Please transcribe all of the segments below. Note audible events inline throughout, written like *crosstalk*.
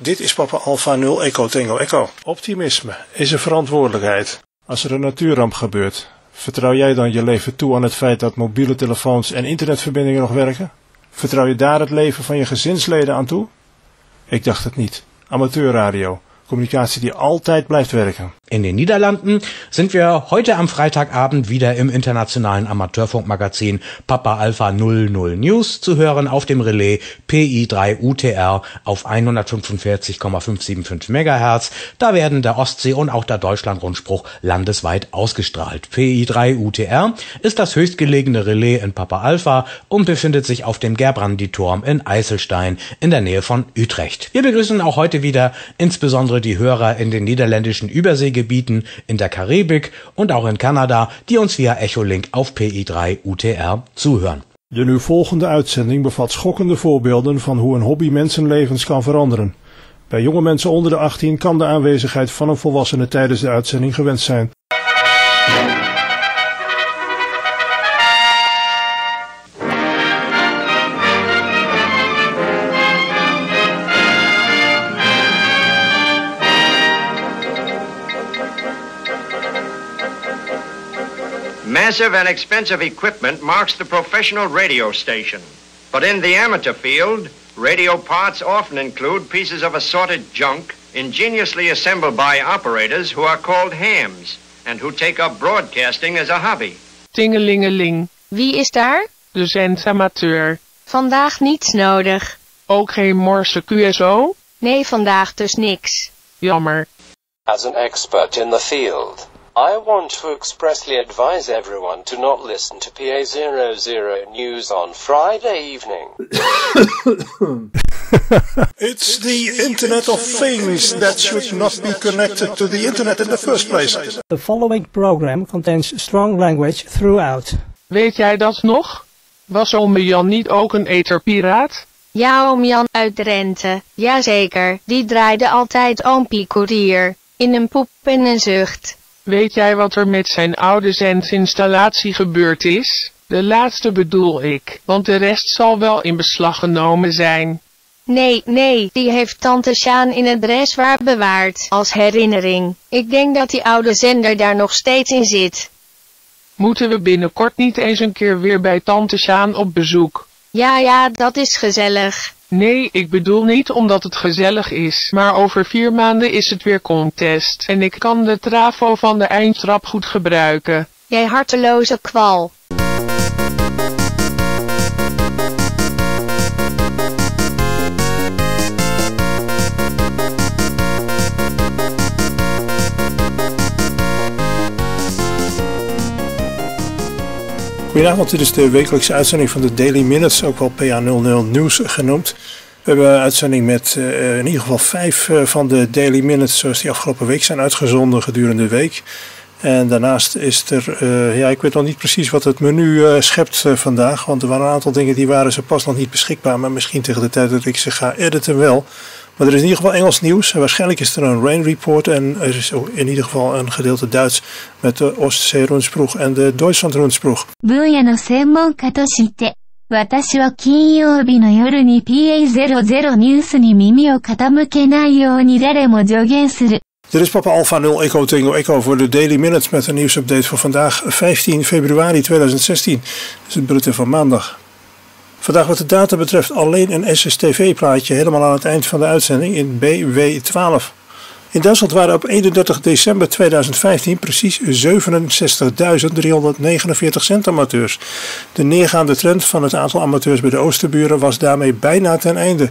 Dit is Papa Alpha 0 Echo Tango Echo. Optimisme is een verantwoordelijkheid. Als er een natuurramp gebeurt, vertrouw jij dan je leven toe aan het feit dat mobiele telefoons en internetverbindingen nog werken? Vertrouw je daar het leven van je gezinsleden aan toe? Ik dacht het niet. Amateurradio. Communicatie, die altijd blijft werken. In den Niederlanden sind wir heute am Freitagabend wieder im internationalen Amateurfunkmagazin Papa Alpha 00 News zu hören auf dem Relais PI3 UTR auf 145,575 MHz. Da werden der Ostsee- und auch der Deutschlandrundspruch landesweit ausgestrahlt. PI3 UTR ist das höchstgelegene Relais in Papa Alpha und befindet sich auf dem Gerbrandi-Turm in Eiselstein in der Nähe von Utrecht. Wir begrüßen auch heute wieder insbesondere die Hörer in den niederländischen Überseegebieten In der Karibik und auch in Kanada, die uns via Echolink auf PI3 UTR zuhören. De nu volgende uitzending bevat schokkende voorbeelden van hoe een hobby mensenlevens kan veranderen. Bij jonge mensen onder de 18 kan de aanwezigheid van een volwassene tijdens de uitzending gewenst zijn. Massive and expensive equipment marks the professional radio station. But in the amateur field, radio parts often include pieces of assorted junk ingeniously assembled by operators who are called hams and who take up broadcasting as a hobby. Tingelingeling. Wie is daar? De zendamateur. Vandaag niets nodig. Ook geen morse QSO? Nee, vandaag dus niks. Jammer. As an expert in the field, I want to expressly advise everyone to not listen to PA00 news on Friday evening. *coughs* It's the Internet of Things that should not be connected to the Internet in the first place. The following program contains strong language throughout. Weet jij dat nog? Was ome Jan niet ook een eterpiraat? Ja, oom Jan uit Drenthe. Jazeker, die draaide altijd oompie koerier. In een poep en een zucht. Weet jij wat er met zijn oude zendinstallatie gebeurd is? De laatste bedoel ik, want de rest zal wel in beslag genomen zijn. Nee, nee, die heeft tante Sjaan in het dressoir bewaard, als herinnering. Ik denk dat die oude zender daar nog steeds in zit. Moeten we binnenkort niet eens een keer weer bij tante Sjaan op bezoek? Ja, ja, dat is gezellig. Nee, ik bedoel niet omdat het gezellig is, maar over vier maanden is het weer contest en ik kan de trafo van de eindtrap goed gebruiken. Jij harteloze kwal. Goedenavond, dit is de wekelijkse uitzending van de Daily Minutes, ook wel PA00 Nieuws genoemd. We hebben een uitzending met uh, in ieder geval vijf uh, van de Daily Minutes zoals die afgelopen week zijn uitgezonden gedurende de week. En daarnaast is er, uh, ja ik weet nog niet precies wat het menu schept vandaag, want er waren een aantal dingen die waren zo pas nog niet beschikbaar, maar misschien tegen de tijd dat ik ze ga editen wel. Maar er is in ieder geval Engels nieuws. En waarschijnlijk is er een rain report. En er is in ieder geval een gedeelte Duits met de Oostzee-Rundsproeg en de Duitsland-Rundsproeg. 分野の専門家として、私は金曜日の夜に PA00 ニュースに耳を傾けないように誰も助言する。 Dit is Papa Alpha 0 Echo Tango Echo voor de Daily Minutes met een nieuwsupdate voor vandaag 15 februari 2016. Dat is het bulletin van maandag. Vandaag wat de data betreft alleen een SSTV-plaatje helemaal aan het eind van de uitzending in BW12. In Duitsland waren op 31 december 2015 precies 67.349 centamateurs. De neergaande trend van het aantal amateurs bij de oosterburen was daarmee bijna ten einde.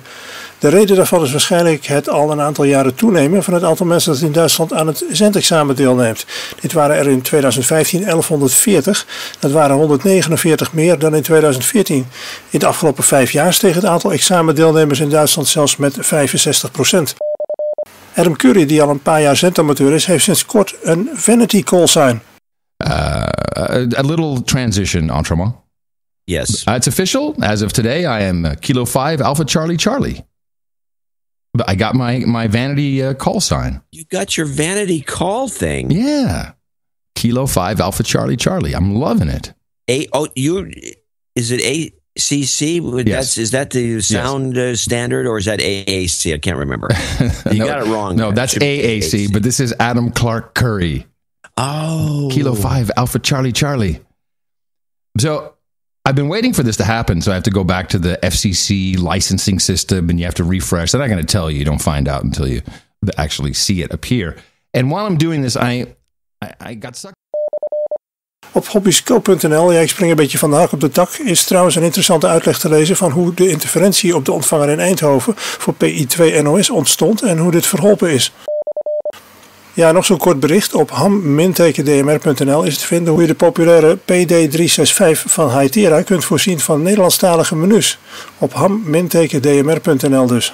De reden daarvan is waarschijnlijk het al een aantal jaren toenemen van het aantal mensen dat in Duitsland aan het zendexamen deelneemt. Dit waren er in 2015 1140, dat waren 149 meer dan in 2014. In de afgelopen vijf jaar steeg het aantal examendeelnemers in Duitsland zelfs met 65 procent. Adam Curry, die al een paar jaar zendamateur is, heeft sinds kort een vanity call sign. Uh, a, a little transition, Entremont. Yes. Uh, it's official. As of today, I am uh, Kilo 5 Alpha Charlie Charlie. But I got my, my vanity uh, call sign. You got your vanity call thing. Yeah. Kilo 5 Alpha Charlie Charlie. I'm loving it. A oh you is it a ACC. That's is that the sound uh, standard or is that AAC? I can't remember. *laughs* You no, got it wrong. No, there. that's be AAC, but this is Adam Clark Curry. Oh, Kilo 5 Alpha Charlie Charlie. So I've been waiting for this to happen. So I have to go back to the FCC licensing system and you have to refresh. They're not going to tell you. You don't find out until you actually see it appear. And while I'm doing this, I, I, I got sucked. Op hobbyscope.nl, ja, ik spring een beetje van de hak op de tak, is trouwens een interessante uitleg te lezen van hoe de interferentie op de ontvanger in Eindhoven voor PI2 NOS ontstond en hoe dit verholpen is. Ja, nog zo'n kort bericht. Op ham-dmr.nl is te vinden hoe je de populaire PD365 van Hytera kunt voorzien van Nederlandstalige menus. Op ham-dmr.nl dus.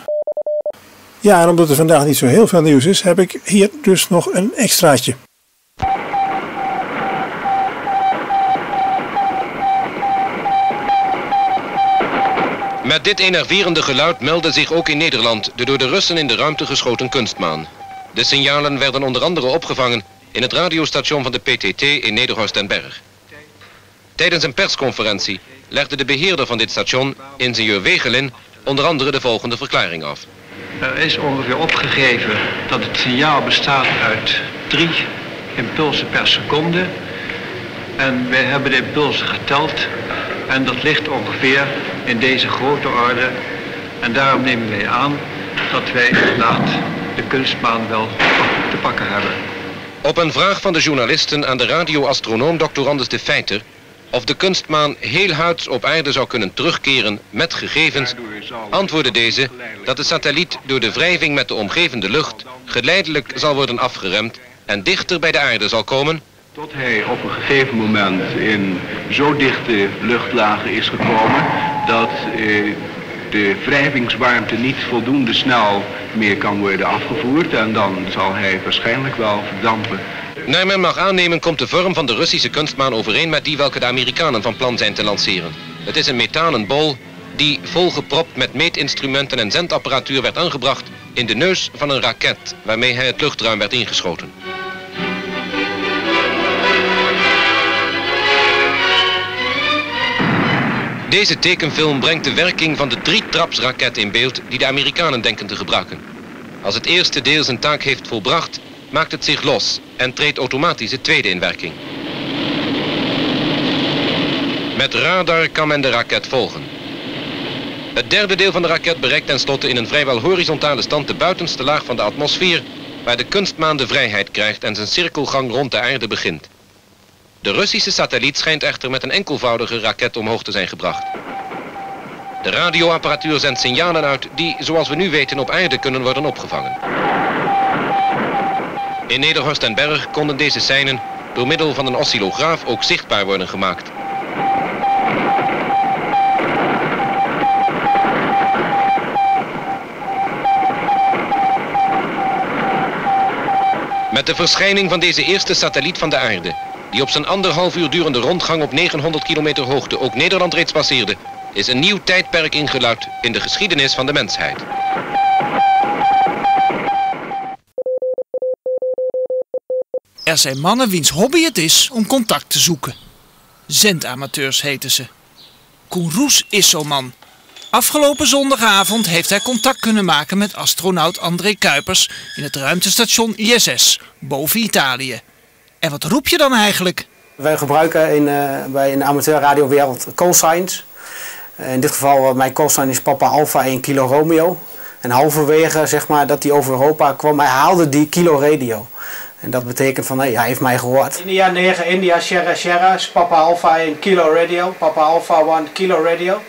Ja, en omdat er vandaag niet zo heel veel nieuws is, heb ik hier dus nog een extraatje. Met dit enerverende geluid meldde zich ook in Nederland de door de Russen in de ruimte geschoten kunstmaan. De signalen werden onder andere opgevangen in het radiostation van de PTT in Nederhorst den Berg. Tijdens een persconferentie legde de beheerder van dit station, ingenieur Wegelin, onder andere de volgende verklaring af. Er is ongeveer opgegeven dat het signaal bestaat uit drie impulsen per seconde. En wij hebben de impulsen geteld en dat ligt ongeveer in deze grote orde. En daarom nemen wij aan dat wij inderdaad de kunstmaan wel te pakken hebben. Op een vraag van de journalisten aan de radioastronoom. Anders de Feiter of de kunstmaan heelhuids op aarde zou kunnen terugkeren met gegevens, antwoordde deze dat de satelliet door de wrijving met de omgevende lucht geleidelijk zal worden afgeremd en dichter bij de aarde zal komen Tot hij op een gegeven moment in zo dichte luchtlagen is gekomen dat eh, de wrijvingswarmte niet voldoende snel meer kan worden afgevoerd en dan zal hij waarschijnlijk wel verdampen. Naar men mag aannemen komt de vorm van de Russische kunstmaan overeen met die welke de Amerikanen van plan zijn te lanceren. Het is een metalen bol die volgepropt met meetinstrumenten en zendapparatuur werd aangebracht in de neus van een raket waarmee hij het luchtruim werd ingeschoten. Deze tekenfilm brengt de werking van de drietrapsraket in beeld die de Amerikanen denken te gebruiken. Als het eerste deel zijn taak heeft volbracht, maakt het zich los en treedt automatisch het tweede in werking. Met radar kan men de raket volgen. Het derde deel van de raket bereikt tenslotte in een vrijwel horizontale stand de buitenste laag van de atmosfeer, waar de kunstmaan de vrijheid krijgt en zijn cirkelgang rond de aarde begint. De Russische satelliet schijnt echter met een enkelvoudige raket omhoog te zijn gebracht. De radioapparatuur zendt signalen uit die, zoals we nu weten, op aarde kunnen worden opgevangen. In Nederhorst en Berg konden deze seinen door middel van een oscillograaf ook zichtbaar worden gemaakt. Met de verschijning van deze eerste satelliet van de aarde, die op zijn anderhalf uur durende rondgang op 900 kilometer hoogte ook Nederland reeds passeerde, is een nieuw tijdperk ingeluid in de geschiedenis van de mensheid. Er zijn mannen wiens hobby het is om contact te zoeken. Zendamateurs heten ze. Koen Roes is zo'n man. Afgelopen zondagavond heeft hij contact kunnen maken met astronaut André Kuipers in het ruimtestation ISS boven Italië. En wat roep je dan eigenlijk? Wij gebruiken in, uh, bij in de amateurradiowereld callsigns. In dit geval, uh, mijn callsign is Papa Alpha 1 Kilo Romeo. En halverwege, zeg maar, dat hij over Europa kwam, hij haalde die Kilo Radio. En dat betekent van, hey, hij heeft mij gehoord. India 9, India Sierra Sierra, is Papa Alpha 1 Kilo Radio. Papa Alpha 1 Kilo Radio.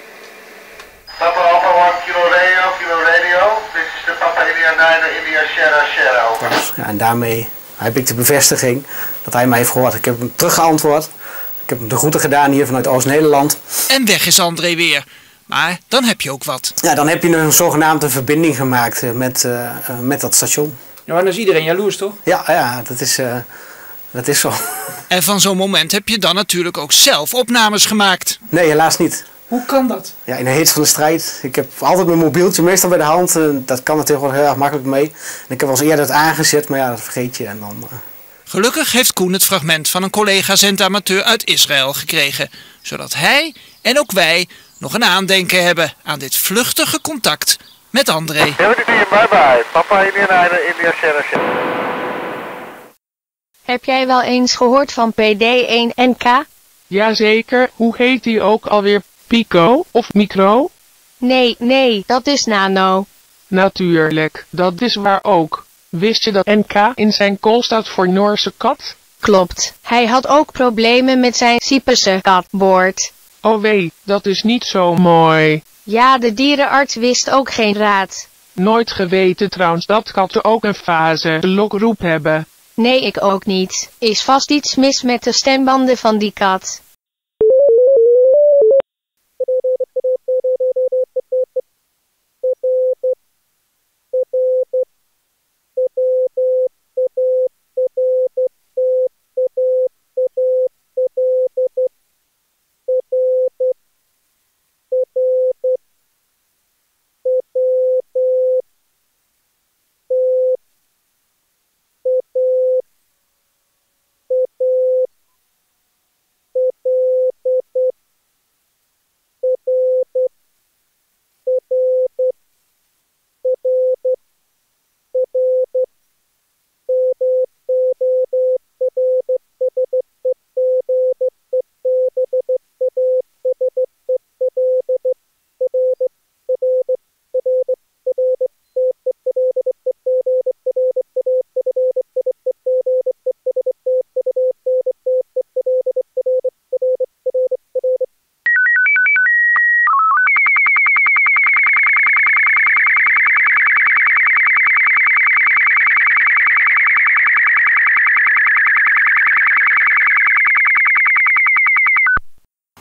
Papa Alpha 1 Kilo Radio, Kilo Radio. Dit is de Papa India 9, India Sierra Sierra. Ja, en daarmee heb ik de bevestiging dat hij mij heeft gehoord. Ik heb hem teruggeantwoord. Ik heb hem de groeten gedaan hier vanuit Oost-Nederland. En weg is André weer. Maar dan heb je ook wat. Ja, dan heb je een zogenaamde verbinding gemaakt met, uh, met dat station. Ja, dan is iedereen jaloers, toch? Ja, ja dat, is, uh, dat is zo. En van zo'n moment heb je dan natuurlijk ook zelf opnames gemaakt. Nee, helaas niet. Hoe kan dat? Ja, in de heet van de strijd. Ik heb altijd mijn mobieltje meestal bij de hand. Dat kan er tegenwoordig heel erg makkelijk mee. En ik heb wel eens eerder het aangezet, maar ja, dat vergeet je. En dan, uh... Gelukkig heeft Koen het fragment van een collega zendamateur uit Israël gekregen. Zodat hij en ook wij nog een aandenken hebben aan dit vluchtige contact met André. Bye bye. Papa India 9 India Sierra Sierra. Heb jij wel eens gehoord van PD1NK? Jazeker, hoe heet die ook alweer? Pico of micro? Nee, nee, dat is nano. Natuurlijk, dat is waar ook. Wist je dat NK in zijn kool staat voor Noorse kat? Klopt. Hij had ook problemen met zijn Cyperse katboord. Oh wee, dat is niet zo mooi. Ja, de dierenarts wist ook geen raad. Nooit geweten trouwens dat katten ook een fase lokroep hebben. Nee, ik ook niet. Is vast iets mis met de stembanden van die kat.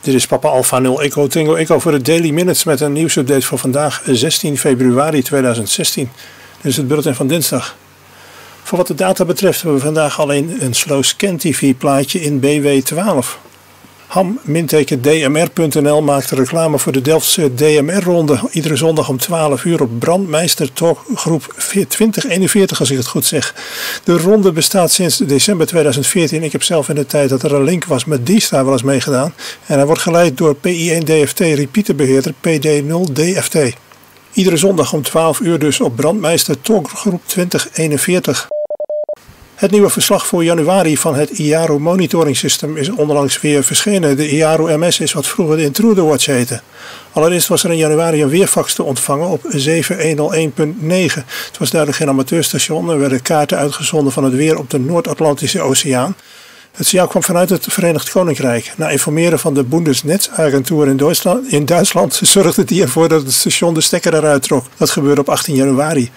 Dit is Papa Alpha 0 Echo Tango Echo voor de Daily Minutes met een nieuwsupdate voor vandaag 16 februari 2016. Dit is het bulletin van dinsdag. Voor wat de data betreft hebben we vandaag alleen een Slow Scan TV plaatje in BW12. Ham-dmr.nl maakt reclame voor de Delftse DMR-ronde. Iedere zondag om 12 uur op Brandmeister Talk groep 2041, als ik het goed zeg. De ronde bestaat sinds december 2014. Ik heb zelf in de tijd dat er een link was met die daar wel eens meegedaan. En hij wordt geleid door PI1DFT repeaterbeheerder PD0DFT. Iedere zondag om 12 uur dus op Brandmeister Talk groep 2041. Het nieuwe verslag voor januari van het IARO Monitoring System is onlangs weer verschenen. De IARO MS is wat vroeger de Intruder Watch heette. Allereerst was er in januari een weerfax te ontvangen op 7101.9. Het was duidelijk geen amateurstation. Er werden kaarten uitgezonden van het weer op de Noord-Atlantische Oceaan. Het signaal kwam vanuit het Verenigd Koninkrijk. Na informeren van de Bundesnetzagentuur in Duitsland, in Duitsland *laughs* zorgde die ervoor dat het station de stekker eruit trok. Dat gebeurde op 18 januari.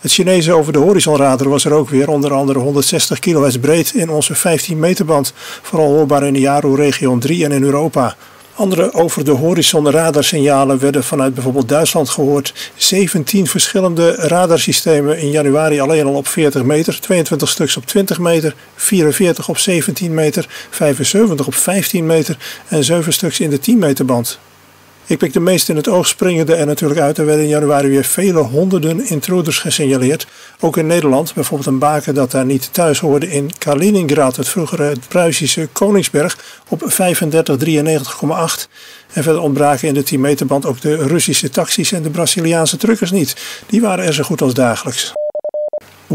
Het Chinese over de horizonradar was er ook weer, onder andere 160 kHz breed in onze 15 meter band, vooral hoorbaar in de Jaro-regio 3 en in Europa. Andere over de horizon radarsignalen werden vanuit bijvoorbeeld Duitsland gehoord. 17 verschillende radarsystemen in januari alleen al op 40 meter, 22 stuks op 20 meter, 44 op 17 meter, 75 op 15 meter en 7 stuks in de 10 meter band. Ik pik de meest in het oog springende er natuurlijk uit. Er werden in januari weer vele honderden intruders gesignaleerd. Ook in Nederland, bijvoorbeeld een baken dat daar niet thuis hoorde in Kaliningrad, het vroegere Pruisische Koningsberg, op 3593,8. En verder ontbraken in de 10 meterband ook de Russische taxis en de Braziliaanse truckers niet. Die waren er zo goed als dagelijks.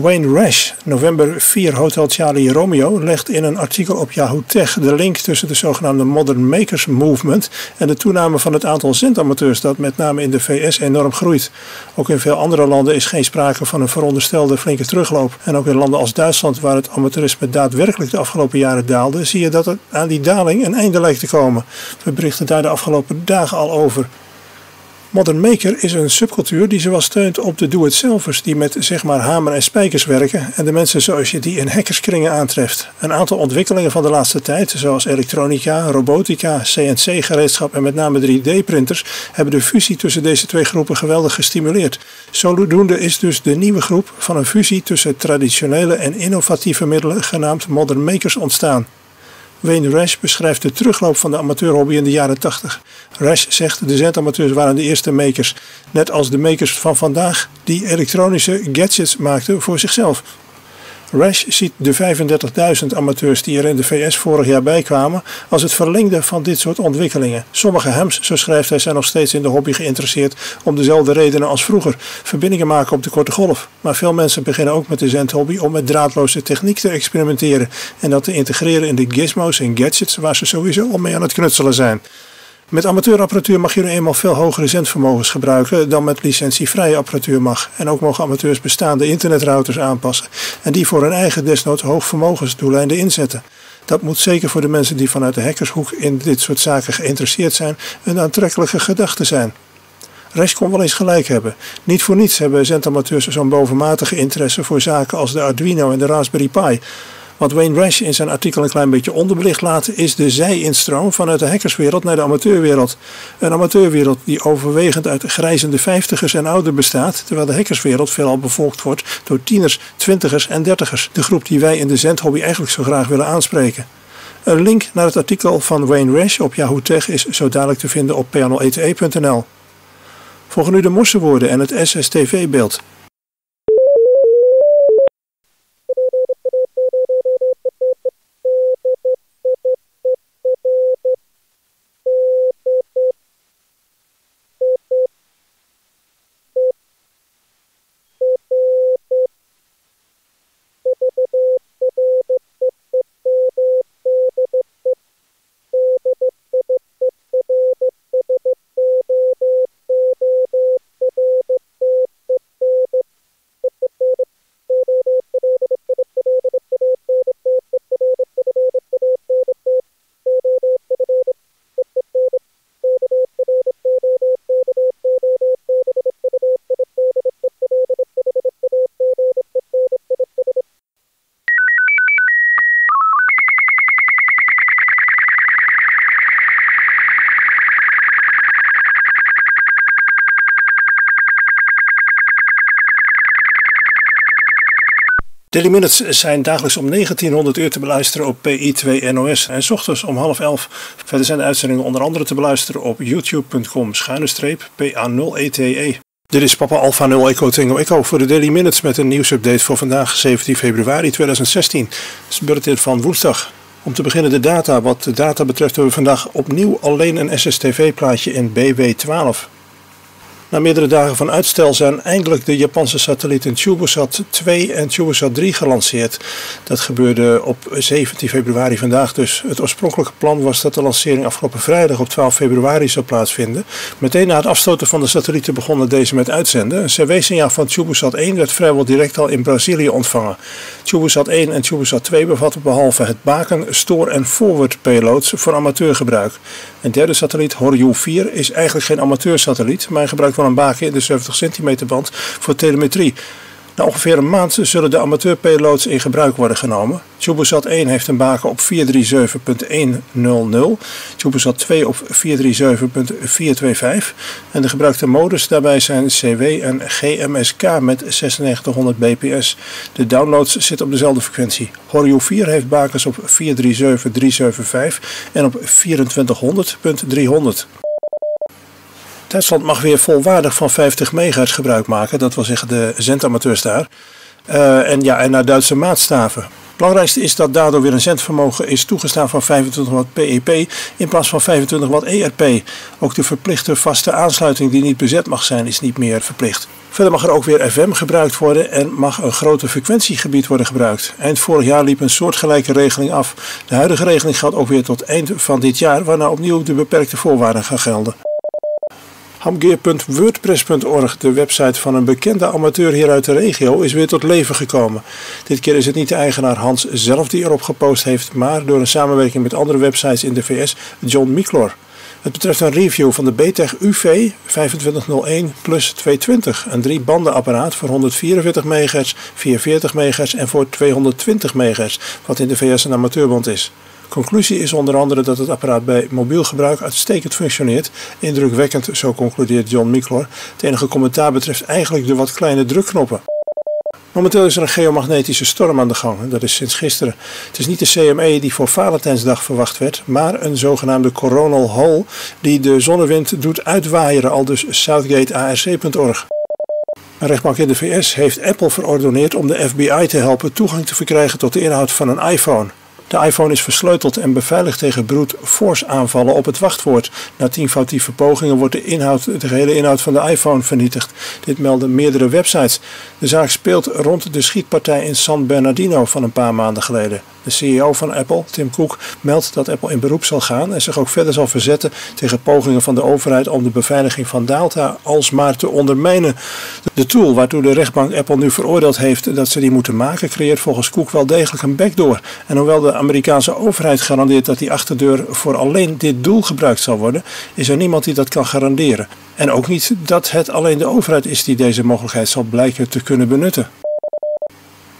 Wayne Rash, november 4 Hotel Charlie Romeo, legt in een artikel op Yahoo Tech de link tussen de zogenaamde Modern Makers Movement en de toename van het aantal zendamateurs dat met name in de VS enorm groeit. Ook in veel andere landen is geen sprake van een veronderstelde flinke terugloop. En ook in landen als Duitsland, waar het amateurisme daadwerkelijk de afgelopen jaren daalde, zie je dat er aan die daling een einde lijkt te komen. We berichten daar de afgelopen dagen al over. Modern Maker is een subcultuur die zowel steunt op de do-it-zelvers die met zeg maar hamer en spijkers werken en de mensen zoals je die in hackerskringen aantreft. Een aantal ontwikkelingen van de laatste tijd, zoals elektronica, robotica, CNC-gereedschap en met name 3D-printers, hebben de fusie tussen deze twee groepen geweldig gestimuleerd. Zodoende is dus de nieuwe groep van een fusie tussen traditionele en innovatieve middelen genaamd Modern Makers ontstaan. Wayne Rash beschrijft de terugloop van de amateurhobby in de jaren 80. Rash zegt de zendamateurs waren de eerste makers, net als de makers van vandaag die elektronische gadgets maakten voor zichzelf. Rash ziet de 35.000 amateurs die er in de VS vorig jaar bijkwamen als het verlengde van dit soort ontwikkelingen. Sommige hams, zo schrijft hij, zijn nog steeds in de hobby geïnteresseerd om dezelfde redenen als vroeger. Verbindingen maken op de korte golf. Maar veel mensen beginnen ook met de zendhobby om met draadloze techniek te experimenteren en dat te integreren in de gizmos en gadgets waar ze sowieso al mee aan het knutselen zijn. Met amateurapparatuur mag je nu eenmaal veel hogere zendvermogens gebruiken dan met licentievrije apparatuur mag. En ook mogen amateurs bestaande internetrouters aanpassen en die voor hun eigen desnoods hoogvermogensdoeleinden inzetten. Dat moet zeker voor de mensen die vanuit de hackershoek in dit soort zaken geïnteresseerd zijn een aantrekkelijke gedachte zijn. Resch kon wel eens gelijk hebben. Niet voor niets hebben zendamateurs zo'n bovenmatige interesse voor zaken als de Arduino en de Raspberry Pi. Wat Wayne Rash in zijn artikel een klein beetje onderbelicht laat, is de zij-instroom vanuit de hackerswereld naar de amateurwereld. Een amateurwereld die overwegend uit grijzende vijftigers en ouder bestaat, terwijl de hackerswereld veelal bevolkt wordt door tieners, twintigers en dertigers. De groep die wij in de zendhobby eigenlijk zo graag willen aanspreken. Een link naar het artikel van Wayne Rash op Yahoo Tech is zo dadelijk te vinden op panelete.nl. Volgen nu de morsewoorden en het SSTV-beeld. Daily Minutes zijn dagelijks om 1900 uur te beluisteren op PI2 NOS en s ochtends om half elf. Verder zijn de uitzendingen onder andere te beluisteren op youtube.com schuine streep PA0ETE. Dit is Papa Alpha 0 Echo Tango Echo voor de Daily Minutes met een nieuwsupdate voor vandaag 17 februari 2016. Het is van woensdag. Om te beginnen de data. Wat de data betreft hebben we vandaag opnieuw alleen een SSTV plaatje in BW12. Na meerdere dagen van uitstel zijn eindelijk de Japanse satellieten CubeSat 2 en CubeSat 3 gelanceerd. Dat gebeurde op 17 februari vandaag dus. Het oorspronkelijke plan was dat de lancering afgelopen vrijdag op 12 februari zou plaatsvinden. Meteen na het afstoten van de satellieten begonnen deze met uitzenden. Een CW-signaal van CubeSat 1 werd vrijwel direct al in Brazilië ontvangen. CubeSat 1 en CubeSat 2 bevatten behalve het baken, store en forward payloads voor amateurgebruik. Een derde satelliet, Horyu 4, is eigenlijk geen amateursatelliet, maar gebruikt wel een baken in de 70 centimeter band voor telemetrie. Na ongeveer een maand zullen de amateur-payloads in gebruik worden genomen. CubeSat 1 heeft een baken op 437.100, CubeSat 2 op 437.425 en de gebruikte modus daarbij zijn CW en GMSK met 9600 bps. De downloads zitten op dezelfde frequentie. Horyu 4 heeft bakens op 437.375 en op 2400.300. Duitsland mag weer volwaardig van 50 MHz gebruik maken, dat wil zeggen de zendamateurs daar. Uh, en, ja, en naar Duitse maatstaven. Het belangrijkste is dat daardoor weer een zendvermogen is toegestaan van 25 watt PEP in plaats van 25 watt ERP. Ook de verplichte vaste aansluiting die niet bezet mag zijn is niet meer verplicht. Verder mag er ook weer FM gebruikt worden en mag een groter frequentiegebied worden gebruikt. Eind vorig jaar liep een soortgelijke regeling af. De huidige regeling geldt ook weer tot eind van dit jaar, waarna opnieuw de beperkte voorwaarden gaan gelden. Hamgeer.wordpress.org, de website van een bekende amateur hier uit de regio, is weer tot leven gekomen. Dit keer is het niet de eigenaar Hans zelf die erop gepost heeft, maar door een samenwerking met andere websites in de VS, John Miklor. Het betreft een review van de BTEG UV 2501 plus 220, een drie bandenapparaat voor 144 MHz, 440 MHz en voor 220 MHz, wat in de VS een amateurband is. Conclusie is onder andere dat het apparaat bij mobiel gebruik uitstekend functioneert. Indrukwekkend, zo concludeert John Miklor. Het enige commentaar betreft eigenlijk de wat kleine drukknoppen. Momenteel is er een geomagnetische storm aan de gang. Dat is sinds gisteren. Het is niet de CME die voor Valentijnsdag verwacht werd, maar een zogenaamde coronal hole die de zonnewind doet uitwaaieren, al dus southgatearc.org. Een rechtbank in de VS heeft Apple verordoneerd om de FBI te helpen toegang te verkrijgen tot de inhoud van een iPhone. De iPhone is versleuteld en beveiligd tegen brute force aanvallen op het wachtwoord. Na tien foutieve pogingen wordt de, inhoud, de gehele inhoud van de iPhone vernietigd. Dit melden meerdere websites. De zaak speelt rond de schietpartij in San Bernardino van een paar maanden geleden. De CEO van Apple, Tim Cook, meldt dat Apple in beroep zal gaan en zich ook verder zal verzetten tegen pogingen van de overheid om de beveiliging van data alsmaar te ondermijnen. De tool waartoe de rechtbank Apple nu veroordeeld heeft dat ze die moeten maken, creëert volgens Cook wel degelijk een backdoor. En hoewel de Amerikaanse overheid garandeert dat die achterdeur voor alleen dit doel gebruikt zal worden, is er niemand die dat kan garanderen. En ook niet dat het alleen de overheid is die deze mogelijkheid zal blijken te kunnen benutten.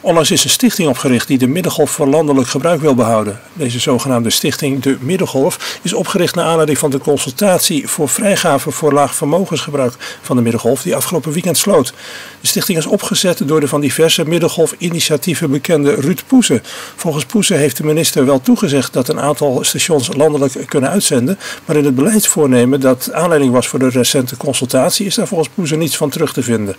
Onlangs is een stichting opgericht die de middengolf voor landelijk gebruik wil behouden. Deze zogenaamde stichting De Middengolf is opgericht naar aanleiding van de consultatie voor vrijgave voor laag vermogensgebruik van de middengolf die afgelopen weekend sloot. De stichting is opgezet door de van diverse middengolfinitiatieven bekende Ruud Poesen. Volgens Poesen heeft de minister wel toegezegd dat een aantal stations landelijk kunnen uitzenden, maar in het beleidsvoornemen dat aanleiding was voor de recente consultatie is daar volgens Poesen niets van terug te vinden.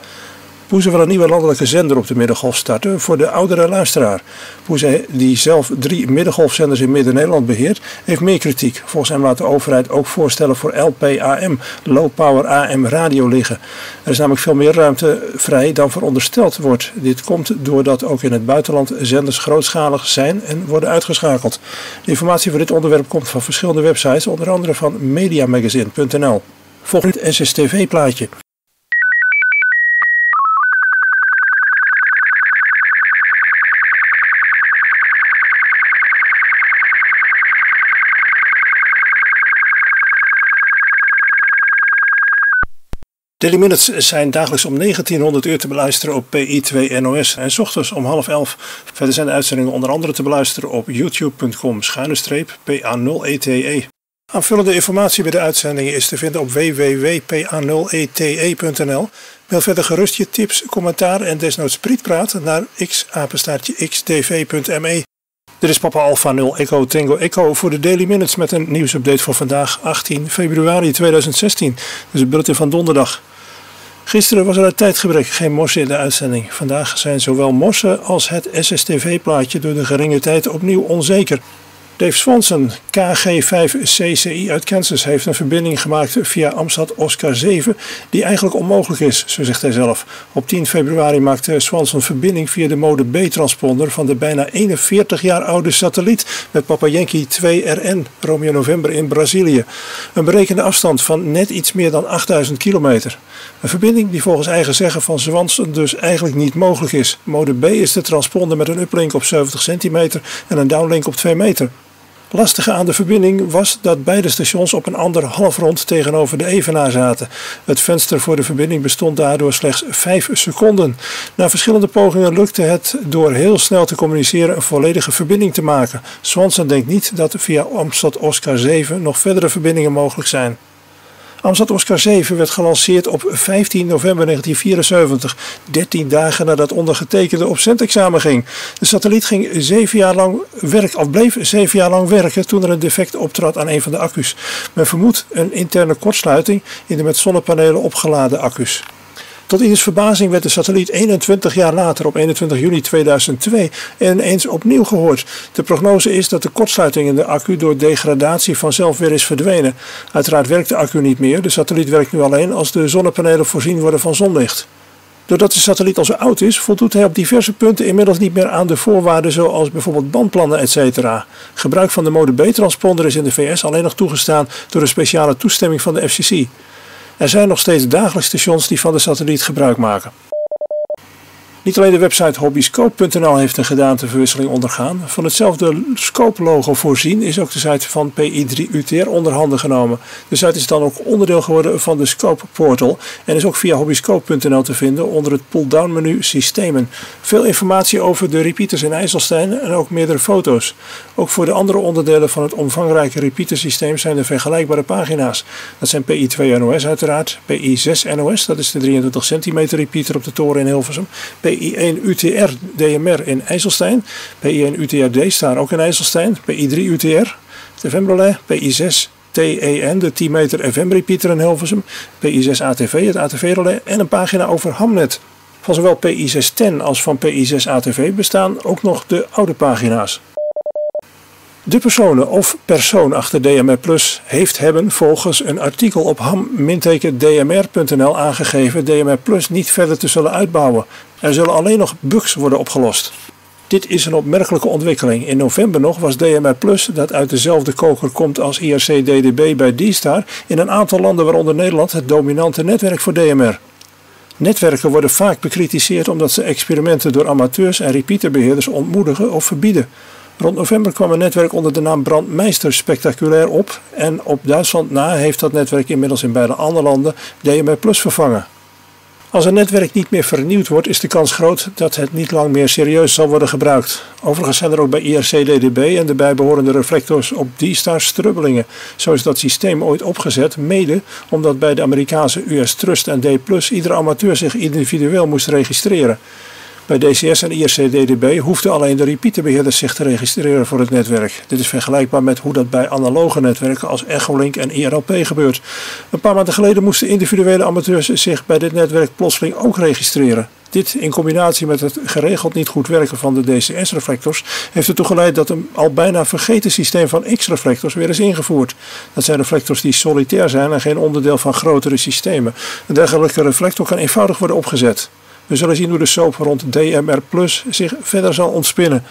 Poeze wil een nieuwe landelijke zender op de Middengolf starten voor de oudere luisteraar. Poeze, die zelf drie Middengolfzenders in Midden-Nederland beheert, heeft meer kritiek. Volgens hem laat de overheid ook voorstellen voor LPAM, Low Power AM radio liggen. Er is namelijk veel meer ruimte vrij dan verondersteld wordt. Dit komt doordat ook in het buitenland zenders grootschalig zijn en worden uitgeschakeld. De informatie voor dit onderwerp komt van verschillende websites, onder andere van mediamagazine.nl. Volgend SSTV-plaatje. Daily Minutes zijn dagelijks om 1900 uur te beluisteren op PI2 NOS en ochtends om half elf. Verder zijn de uitzendingen onder andere te beluisteren op youtube.com PA0ETE. Aanvullende informatie bij de uitzendingen is te vinden op www.pa0ete.nl. Mail verder gerust je tips, commentaar en desnoods prietpraat naar xapenstaartje Dit is Papa Alpha 0 Echo Tango Echo voor de Daily Minutes met een nieuwsupdate voor vandaag 18 februari 2016. Dus een bulletin van donderdag. Gisteren was er uit tijdgebrek geen morsen in de uitzending. Vandaag zijn zowel morsen als het SSTV-plaatje door de geringe tijd opnieuw onzeker. Dave Swanson, KG5CCI uit Kansas, heeft een verbinding gemaakt via Amstad Oscar 7, die eigenlijk onmogelijk is, zo zegt hij zelf. Op 10 februari maakte Swanson verbinding via de mode B-transponder van de bijna 41 jaar oude satelliet met Papa Yankee 2RN, Romeo November in Brazilië. Een berekende afstand van net iets meer dan 8000 kilometer. Een verbinding die volgens eigen zeggen van Swanson dus eigenlijk niet mogelijk is. Mode B is de transponder met een uplink op 70 centimeter en een downlink op 2 meter lastige aan de verbinding was dat beide stations op een ander halfrond tegenover de Evenaar zaten. Het venster voor de verbinding bestond daardoor slechts 5 seconden. Na verschillende pogingen lukte het door heel snel te communiceren een volledige verbinding te maken. Swanson denkt niet dat via Amstad Oscar 7 nog verdere verbindingen mogelijk zijn. Amstad Oscar 7 werd gelanceerd op 15 november 1974, 13 dagen nadat ondergetekende op centexamen ging. De satelliet ging zeven jaar lang werk, of bleef zeven jaar lang werken toen er een defect optrad aan een van de accu's. Men vermoedt een interne kortsluiting in de met zonnepanelen opgeladen accu's. Tot ieders verbazing werd de satelliet 21 jaar later, op 21 juni 2002, ineens opnieuw gehoord. De prognose is dat de kortsluiting in de accu door degradatie vanzelf weer is verdwenen. Uiteraard werkt de accu niet meer. De satelliet werkt nu alleen als de zonnepanelen voorzien worden van zonlicht. Doordat de satelliet al zo oud is, voldoet hij op diverse punten inmiddels niet meer aan de voorwaarden zoals bijvoorbeeld bandplannen etc. Gebruik van de mode B-transponder is in de VS alleen nog toegestaan door een speciale toestemming van de FCC. Er zijn nog steeds dagelijks stations die van de satelliet gebruik maken. Niet alleen de website hobbyscope.nl heeft een gedaanteverwisseling ondergaan. Van hetzelfde scope-logo voorzien is ook de site van PI3UTR onderhanden genomen. De site is dan ook onderdeel geworden van de Scope Portal en is ook via hobbyscope.nl te vinden onder het pull-down menu Systemen. Veel informatie over de repeaters in IJsselstein en ook meerdere foto's. Ook voor de andere onderdelen van het omvangrijke repeatersysteem zijn er vergelijkbare pagina's. Dat zijn PI2NOS uiteraard, PI6NOS, dat is de 23 centimeter repeater op de toren in Hilversum, PI PI1-UTR-DMR in IJsselstein. PI1-UTR-D staan ook in IJsselstein. PI3-UTR, Tevembrolet. PI6 TEN, de 10 meter FM-repeater in Hilversum, PI6 ATV, het ATV-relais en een pagina over Hamnet. Van zowel PI610 als van PI6 ATV bestaan ook nog de oude pagina's. De personen of persoon achter DMR Plus heeft hebben volgens een artikel op ham-dmr.nl aangegeven DMR Plus niet verder te zullen uitbouwen er zullen alleen nog bugs worden opgelost. Dit is een opmerkelijke ontwikkeling. In november nog was DMR Plus, dat uit dezelfde koker komt als IRC-DDB bij D-Star, in een aantal landen waaronder Nederland het dominante netwerk voor DMR. Netwerken worden vaak bekritiseerd omdat ze experimenten door amateurs en repeaterbeheerders ontmoedigen of verbieden. Rond november kwam een netwerk onder de naam Brandmeister spectaculair op en op Duitsland na heeft dat netwerk inmiddels in beide andere landen DMR Plus vervangen. Als een netwerk niet meer vernieuwd wordt, is de kans groot dat het niet lang meer serieus zal worden gebruikt. Overigens zijn er ook bij IRC-DDB en de bijbehorende reflectors op D-Star strubbelingen. Zo is dat systeem ooit opgezet, mede omdat bij de Amerikaanse US Trust en D iedere amateur zich individueel moest registreren. Bij DCS en IRC-DDB hoefden alleen de repeaterbeheerders zich te registreren voor het netwerk. Dit is vergelijkbaar met hoe dat bij analoge netwerken als Echolink en IRLP gebeurt. Een paar maanden geleden moesten individuele amateurs zich bij dit netwerk plotseling ook registreren. Dit in combinatie met het geregeld niet goed werken van de DCS-reflectors heeft ertoe geleid dat een al bijna vergeten systeem van X-reflectors weer is ingevoerd. Dat zijn reflectors die solitair zijn en geen onderdeel van grotere systemen. Een dergelijke reflector kan eenvoudig worden opgezet. We zullen zien hoe de soap rond DMR Plus zich verder zal ontspinnen.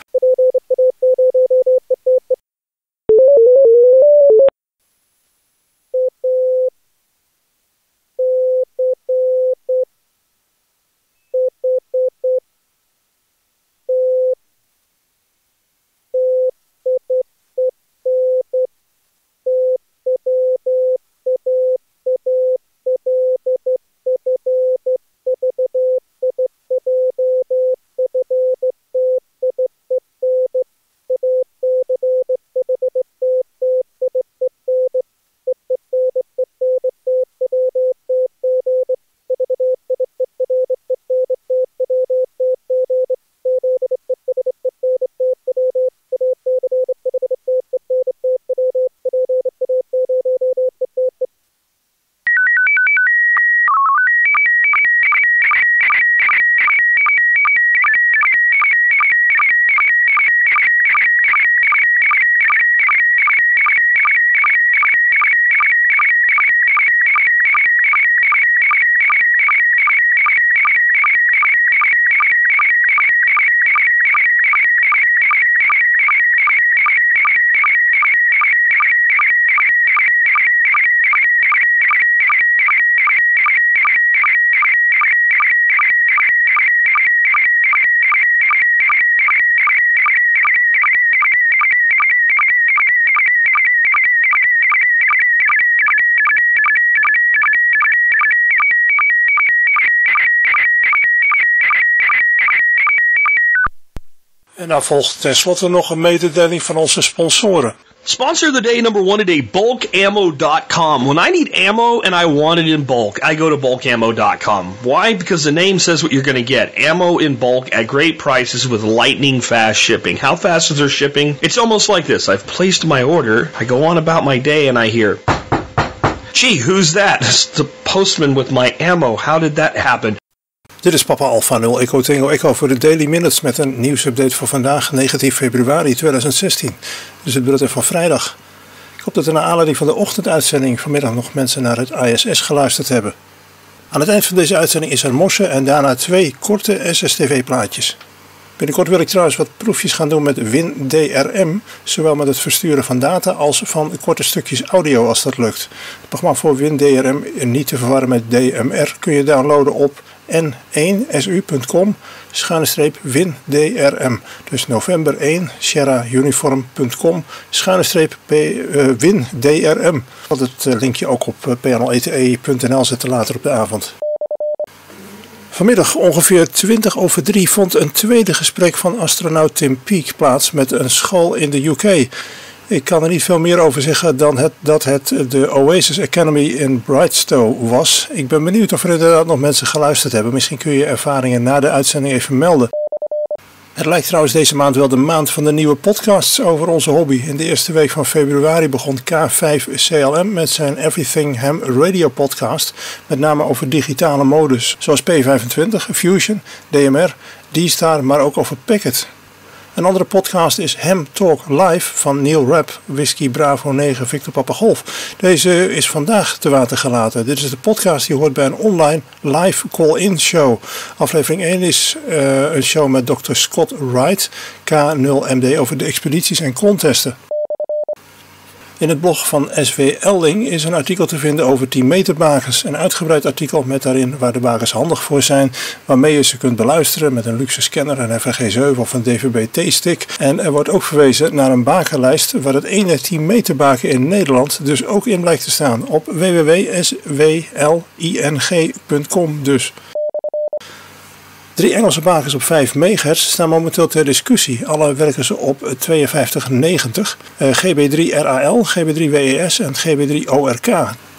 En dan volgt tenslotte nog een mededeling van onze sponsoren. Sponsor of the day number one today, bulkammo.com. When I need ammo and I want it in bulk, I go to bulkammo.com. Why? Because the name says what you're going to get. Ammo in bulk at great prices with lightning fast shipping. How fast is their shipping? It's almost like this. I've placed my order, I go on about my day and I hear, gee, who's that? *laughs* It's the postman with my ammo. How did that happen? Dit is Papa Alpha 0 Echo Tango Echo voor de Daily Minutes met een nieuwsupdate voor vandaag 19 februari 2016. Dus het bulletin van vrijdag. Ik hoop dat er naar aanleiding van de ochtenduitzending vanmiddag nog mensen naar het ISS geluisterd hebben. Aan het eind van deze uitzending is er morsen en daarna twee korte SSTV plaatjes. Binnenkort wil ik trouwens wat proefjes gaan doen met WinDRM, zowel met het versturen van data als van korte stukjes audio als dat lukt. Het programma voor WinDRM, niet te verwarren met DMR, kun je downloaden op n1su.com schuine streep windrm. Dus november 1 sierrauniform.com schuine streep uh, windrm. Ik zal het eh, linkje ook op uh, panelete.nl zetten later op de avond. Vanmiddag ongeveer 20 over 3 vond een tweede gesprek van astronaut Tim Peake plaats met een school in de UK. Ik kan er niet veel meer over zeggen dan het, dat het de Oasis Academy in Brightstow was. Ik ben benieuwd of er inderdaad nog mensen geluisterd hebben. Misschien kun je ervaringen na de uitzending even melden. Het lijkt trouwens deze maand wel de maand van de nieuwe podcasts over onze hobby. In de eerste week van februari begon K5CLM met zijn Everything Ham Radio podcast. Met name over digitale modus zoals P25, Fusion, DMR, D-Star, maar ook over Packet. Een andere podcast is Ham Talk Live van Neil Rapp, Whisky Bravo 9 Victor Papa Golf. Deze is vandaag te water gelaten. Dit is de podcast die hoort bij een online live call-in show. Aflevering 1 is uh, een show met Dr. Scott Wright, K0MD, over de expedities en contesten. In het blog van SW Elding is een artikel te vinden over 10 meter bagens. Een uitgebreid artikel met daarin waar de bagens handig voor zijn, waarmee je ze kunt beluisteren met een luxe scanner, een FHG7 of een DVB-T-stick. En er wordt ook verwezen naar een bakenlijst waar het ene 10 meter baken in Nederland dus ook in blijkt te staan op www.swling.com dus. Drie Engelse bakens op 5 MHz staan momenteel ter discussie. Alle werken ze op 5290, GB3 RAL, GB3 WES en GB3 ORK.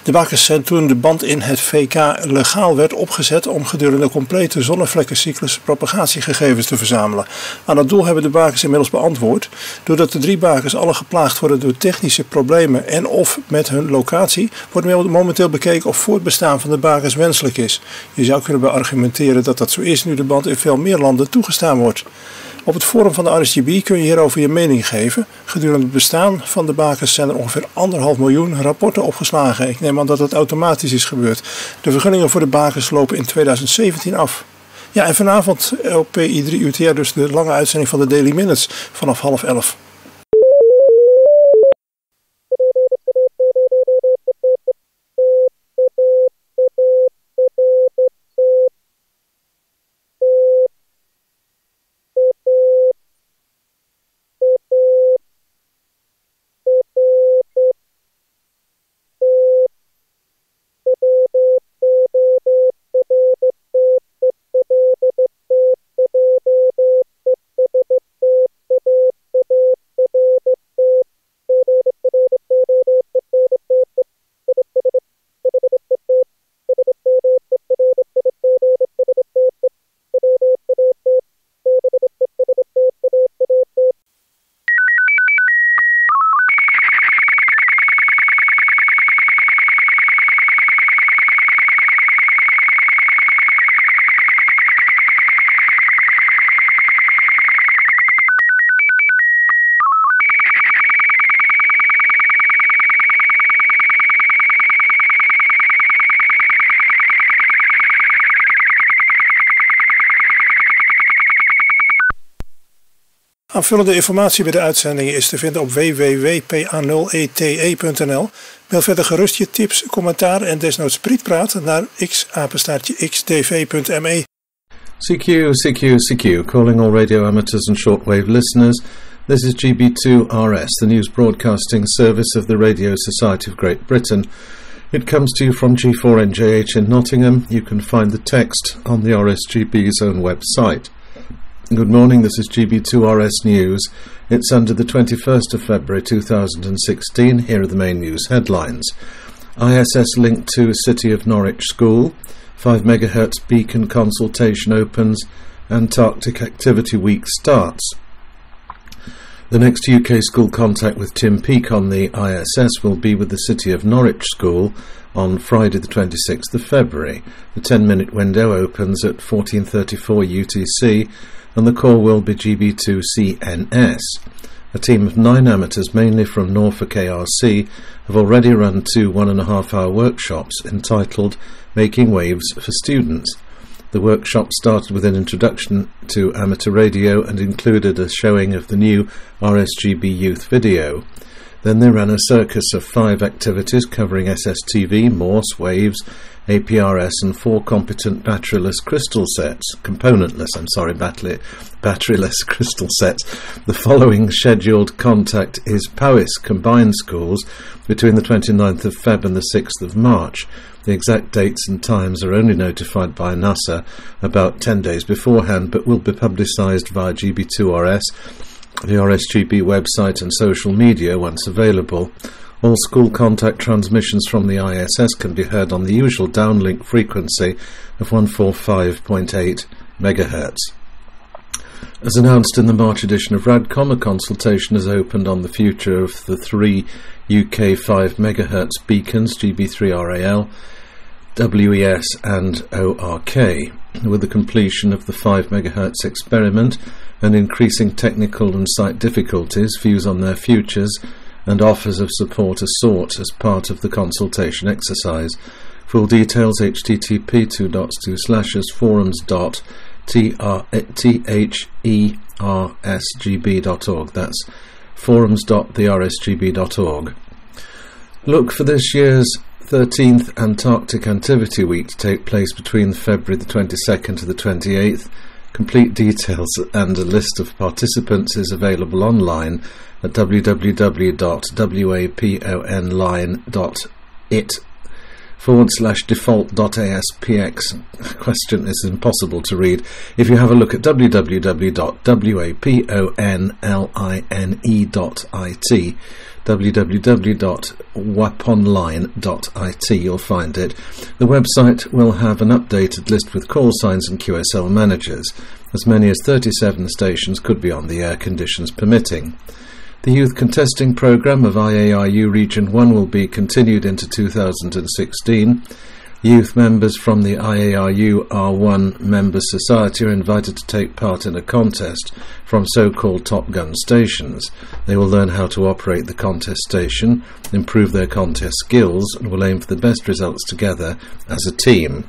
De bakens zijn toen de band in het VK legaal werd opgezet om gedurende de complete zonnevlekkencyclus propagatiegegevens te verzamelen. Aan dat doel hebben de bakens inmiddels beantwoord. Doordat de drie bakens alle geplaagd worden door technische problemen en of met hun locatie, wordt momenteel bekeken of voortbestaan van de bakens wenselijk is. Je zou kunnen beargumenteren dat dat zo is nu de band in veel meer landen toegestaan wordt. Op het forum van de RSGB kun je hierover je mening geven. Gedurende het bestaan van de bakens zijn er ongeveer anderhalf miljoen rapporten opgeslagen. Ik neem aan dat het automatisch is gebeurd. De vergunningen voor de bakens lopen in 2017 af. Ja, en vanavond op PI3 UTR dus de lange uitzending van de Daily Minutes vanaf half elf. Aanvullende informatie bij de uitzendingen is te vinden op www.pa0ete.nl. Mail verder gerust je tips, commentaar en desnoods prietpraat naar x-xdv.me. CQ, CQ, CQ, calling all radio amateurs and shortwave listeners. This is GB2RS, the news broadcasting service of the Radio Society of Great Britain. It comes to you from G4NJH in Nottingham. You can find the text on the RSGB's own website. Good morning, this is GB2RS News. It's under the 21st of February 2016. Here are the main news headlines. ISS linked to City of Norwich School, 5 MHz beacon consultation opens, Antarctic Activity Week starts. The next UK school contact with Tim Peake on the ISS will be with the City of Norwich School on Friday the 26th of February. The 10 minute window opens at 1434 UTC and the call will be GB2CNS. A team of nine amateurs, mainly from Norfolk ARC, have already run two one and a half hour workshops entitled Making Waves for Students. The workshop started with an introduction to amateur radio and included a showing of the new RSGB Youth video. Then they ran a circus of five activities covering SSTV, Morse, Waves, APRS, and four competent batteryless crystal sets, componentless, I'm sorry, battery, batteryless *laughs* crystal sets. The following scheduled contact is Powys Combined Schools between the 29th of Feb and the 6th of March. The exact dates and times are only notified by NASA about 10 days beforehand, but will be publicised via GB2RS the RSGB website and social media once available. All school contact transmissions from the ISS can be heard on the usual downlink frequency of 145.8 MHz. As announced in the March edition of Radcom, a consultation has opened on the future of the three UK 5 MHz beacons, GB3RAL, WES, and ORK. With the completion of the 5 MHz experiment and increasing technical and site difficulties, views on their futures and offers of support are sought as part of the consultation exercise. Full details http two dots two slashes forums dot t r eh, t h e r s g b dot. That's forums dot the rsgb dot org. Look for this year's 13th Antarctic Activity Week to take place between February the 22nd to the 28th. Complete details and a list of participants is available online at www.waponline.it forward slash default dot aspx question is impossible to read. If you have a look at www.waponline.it www.waponline.it you'll find it. The website will have an updated list with call signs and QSL managers. As many as 37 stations could be on the air conditions permitting the youth contesting programme of IARU Region 1 will be continued into 2016. Youth members from the IARU R1 Member Society are invited to take part in a contest from so-called Top Gun stations. They will learn how to operate the contest station, improve their contest skills, and will aim for the best results together as a team.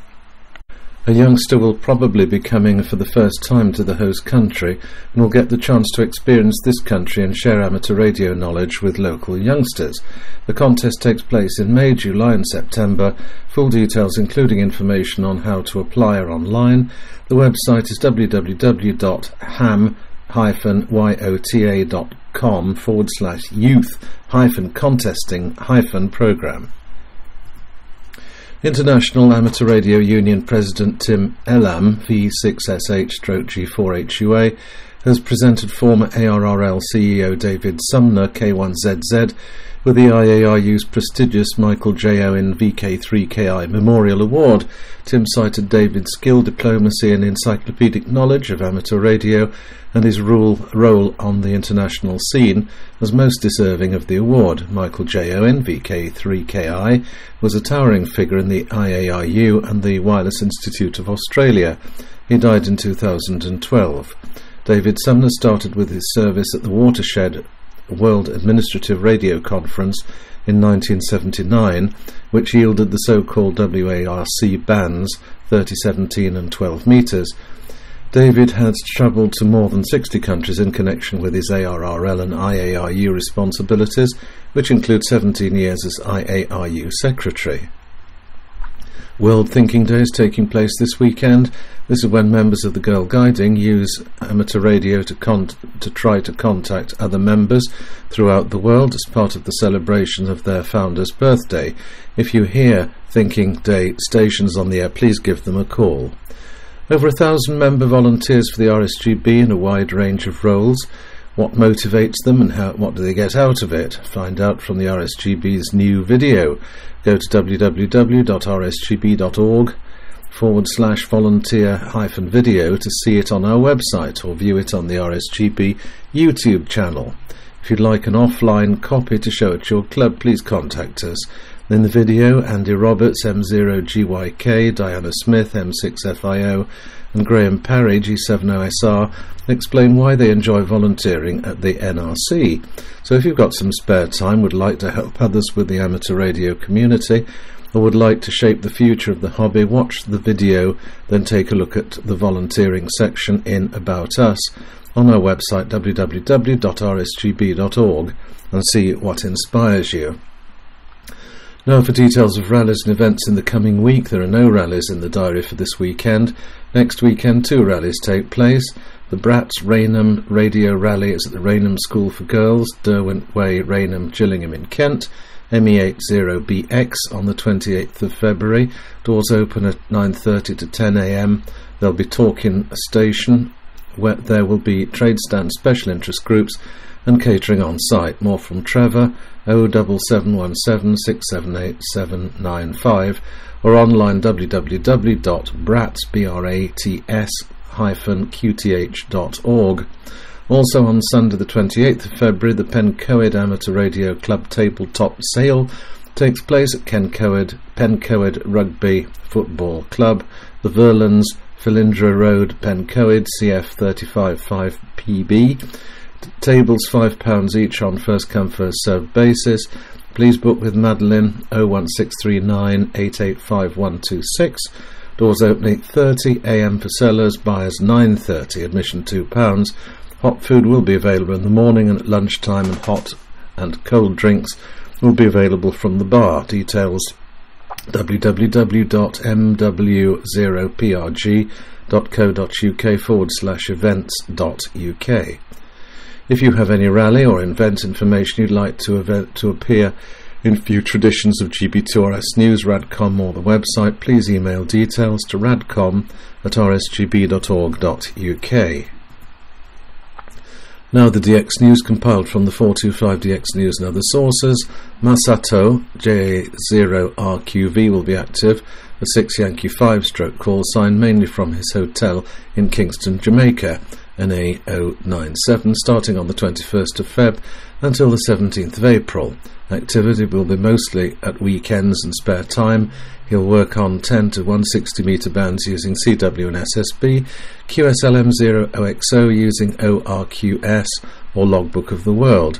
A youngster will probably be coming for the first time to the host country and will get the chance to experience this country and share amateur radio knowledge with local youngsters. The contest takes place in May, July and September. Full details including information on how to apply are online. The website is www.ham-yota.com forward slash youth hyphen contesting hyphen program. International Amateur Radio Union President Tim Elam, V6SH-G4HUA, has presented former ARRL CEO David Sumner, K1ZZ, with the IARU's prestigious Michael J. Owen VK3KI Memorial Award. Tim cited David's skill, diplomacy, and encyclopedic knowledge of amateur radio and his role, role on the international scene as most deserving of the award. Michael J. Owen, VK3KI, was a towering figure in the IARU and the Wireless Institute of Australia. He died in 2012. David Sumner started with his service at the Watershed World Administrative Radio Conference in 1979, which yielded the so-called WARC bands 3017 and 12 meters. David had travelled to more than 60 countries in connection with his ARRL and IARU responsibilities, which include 17 years as IARU Secretary. World Thinking Day is taking place this weekend. This is when members of the Girl Guiding use amateur radio to, con- to try to contact other members throughout the world as part of the celebration of their founder's birthday. If you hear Thinking Day stations on the air, please give them a call. Over a thousand member volunteers for the RSGB in a wide range of roles. What motivates them and how, what do they get out of it? Find out from the RSGB's new video. Go to www.rsgb.org forward slash volunteer hyphen video to see it on our website or view it on the RSGB YouTube channel. If you'd like an offline copy to show at your club, please contact us. In the video, Andy Roberts, M0GYK, Diana Smith, M6FIO, and Graham Parry, G7OSR, explain why they enjoy volunteering at the NRC. So if you've got some spare time, would like to help others with the amateur radio community, or would like to shape the future of the hobby, watch the video, then take a look at the volunteering section in About Us on our website www.rsgb.org and see what inspires you. Now for details of rallies and events in the coming week, there are no rallies in the diary for this weekend. Next weekend two rallies take place. The Brats Raynham Radio Rally is at the Raynham School for Girls, Derwent Way, Rainham, Gillingham in Kent. ME80BX on the 28th of February. Doors open at 9.30 to 10am. There'll be talk in a station where there will be trade stand special interest groups and catering on site. More from Trevor 07717 or online www.brats, radio-qth.org. Also on Sunday the 28th of February, the Pencoed Amateur Radio Club Tabletop Sale takes place at Pencoed, Pencoed Rugby Football Club, the Verlands, Philindra Road, Pencoed, CF355PB. Tables £5 each on first come first served basis. Please book with Madeline 01639 885126. Doors opening 30am for sellers, buyers 9.30, admission £2. Hot food will be available in the morning and at lunchtime, and hot and cold drinks will be available from the bar. Details www.mw0prg.co.uk forward slash events.uk. If you have any rally or event information you'd like to, event, to appear in future editions of GB2RS News, Radcom, or the website, please email details to radcom at rsgb.org.uk. Now the DX News compiled from the 425DX News and other sources. Masato J0RQV will be active, a 6 Yankee 5 stroke call sign mainly from his hotel in Kingston, Jamaica, NA097, starting on the 21st of Feb until the 17th of April. Activity will be mostly at weekends and spare time. He'll work on 10 to 160 meter bands using CW and SSB, QSLM0OXO using ORQS or Logbook of the World.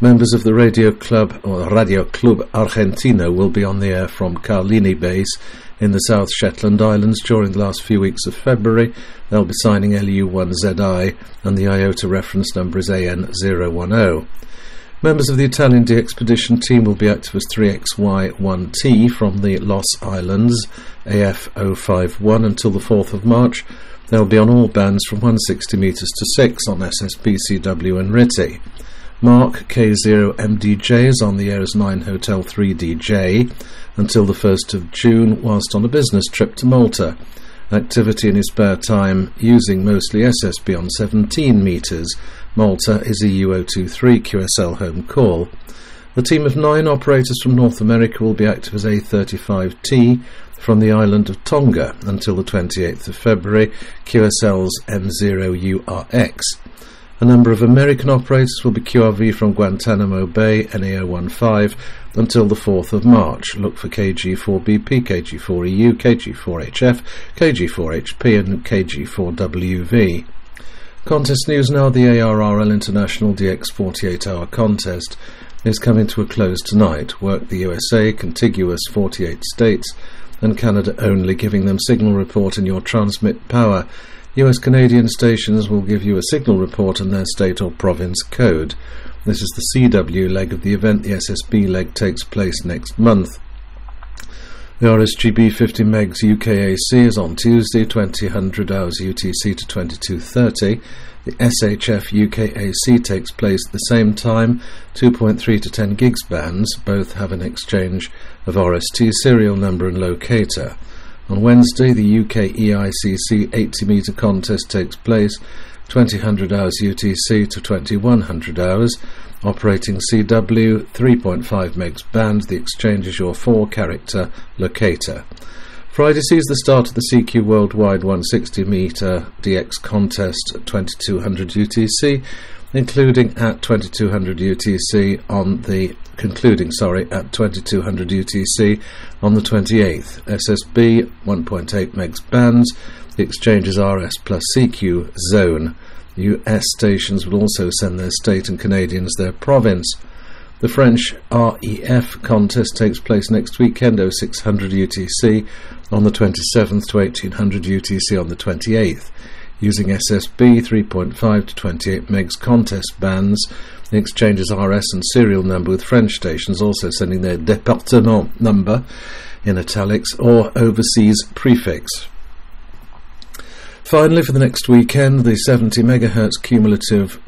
Members of the Radio Club or Radio Club Argentino will be on the air from Carlini Base in the South Shetland Islands during the last few weeks of February. They'll be signing LU1ZI and the IOTA reference number is AN010. Members of the Italian expedition team will be active as 3XY1T from the Los Islands AF051 until the 4th of March. They'll be on all bands from 160 metres to 6 on SSBCW and RITI. Mark K0MDJ is on the air as 9 Hotel 3DJ until the 1st of June whilst on a business trip to Malta. Activity in his spare time using mostly SSB on 17 metres Malta is EU023 QSL home call. The team of nine operators from North America will be active as A35T from the island of Tonga until the 28th of February, QSL's M0URX. A number of American operators will be QRV from Guantanamo Bay, NA015, until the 4th of March. Look for KG4BP, KG4EU, KG4HF, KG4HP, and KG4WV. Contest news now the ARRL International DX 48 hour contest is coming to a close tonight. Work the USA, contiguous 48 states, and Canada only, giving them signal report in your transmit power. US Canadian stations will give you a signal report in their state or province code. This is the CW leg of the event. The SSB leg takes place next month. The RSGB 50 megs UKAC is on Tuesday, 2000 hours UTC to 2230. The SHF UKAC takes place at the same time, 2.3 to 10 gigs bands. Both have an exchange of RST serial number and locator. On Wednesday, the UK EICC 80 metre contest takes place, 2000 hours UTC to 2100 hours. Operating CW 3.5 megs band, the exchange is your 4 character locator. Friday sees the start of the CQ Worldwide 160 meter DX contest at 2200 UTC, including at 2200 UTC on the concluding, sorry, at 2200 UTC on the 28th. SSB 1.8 megs bands, the exchange is RS plus CQ zone. US stations will also send their state and Canadians their province. The French REF contest takes place next weekend, 0600 UTC, on the 27th to 1800 UTC on the 28th. Using SSB 3.5 to 28 megs contest bands, the exchange's RS and serial number with French stations also sending their département number in italics or overseas prefix. Finally, for the next weekend, the 70 MHz cumulative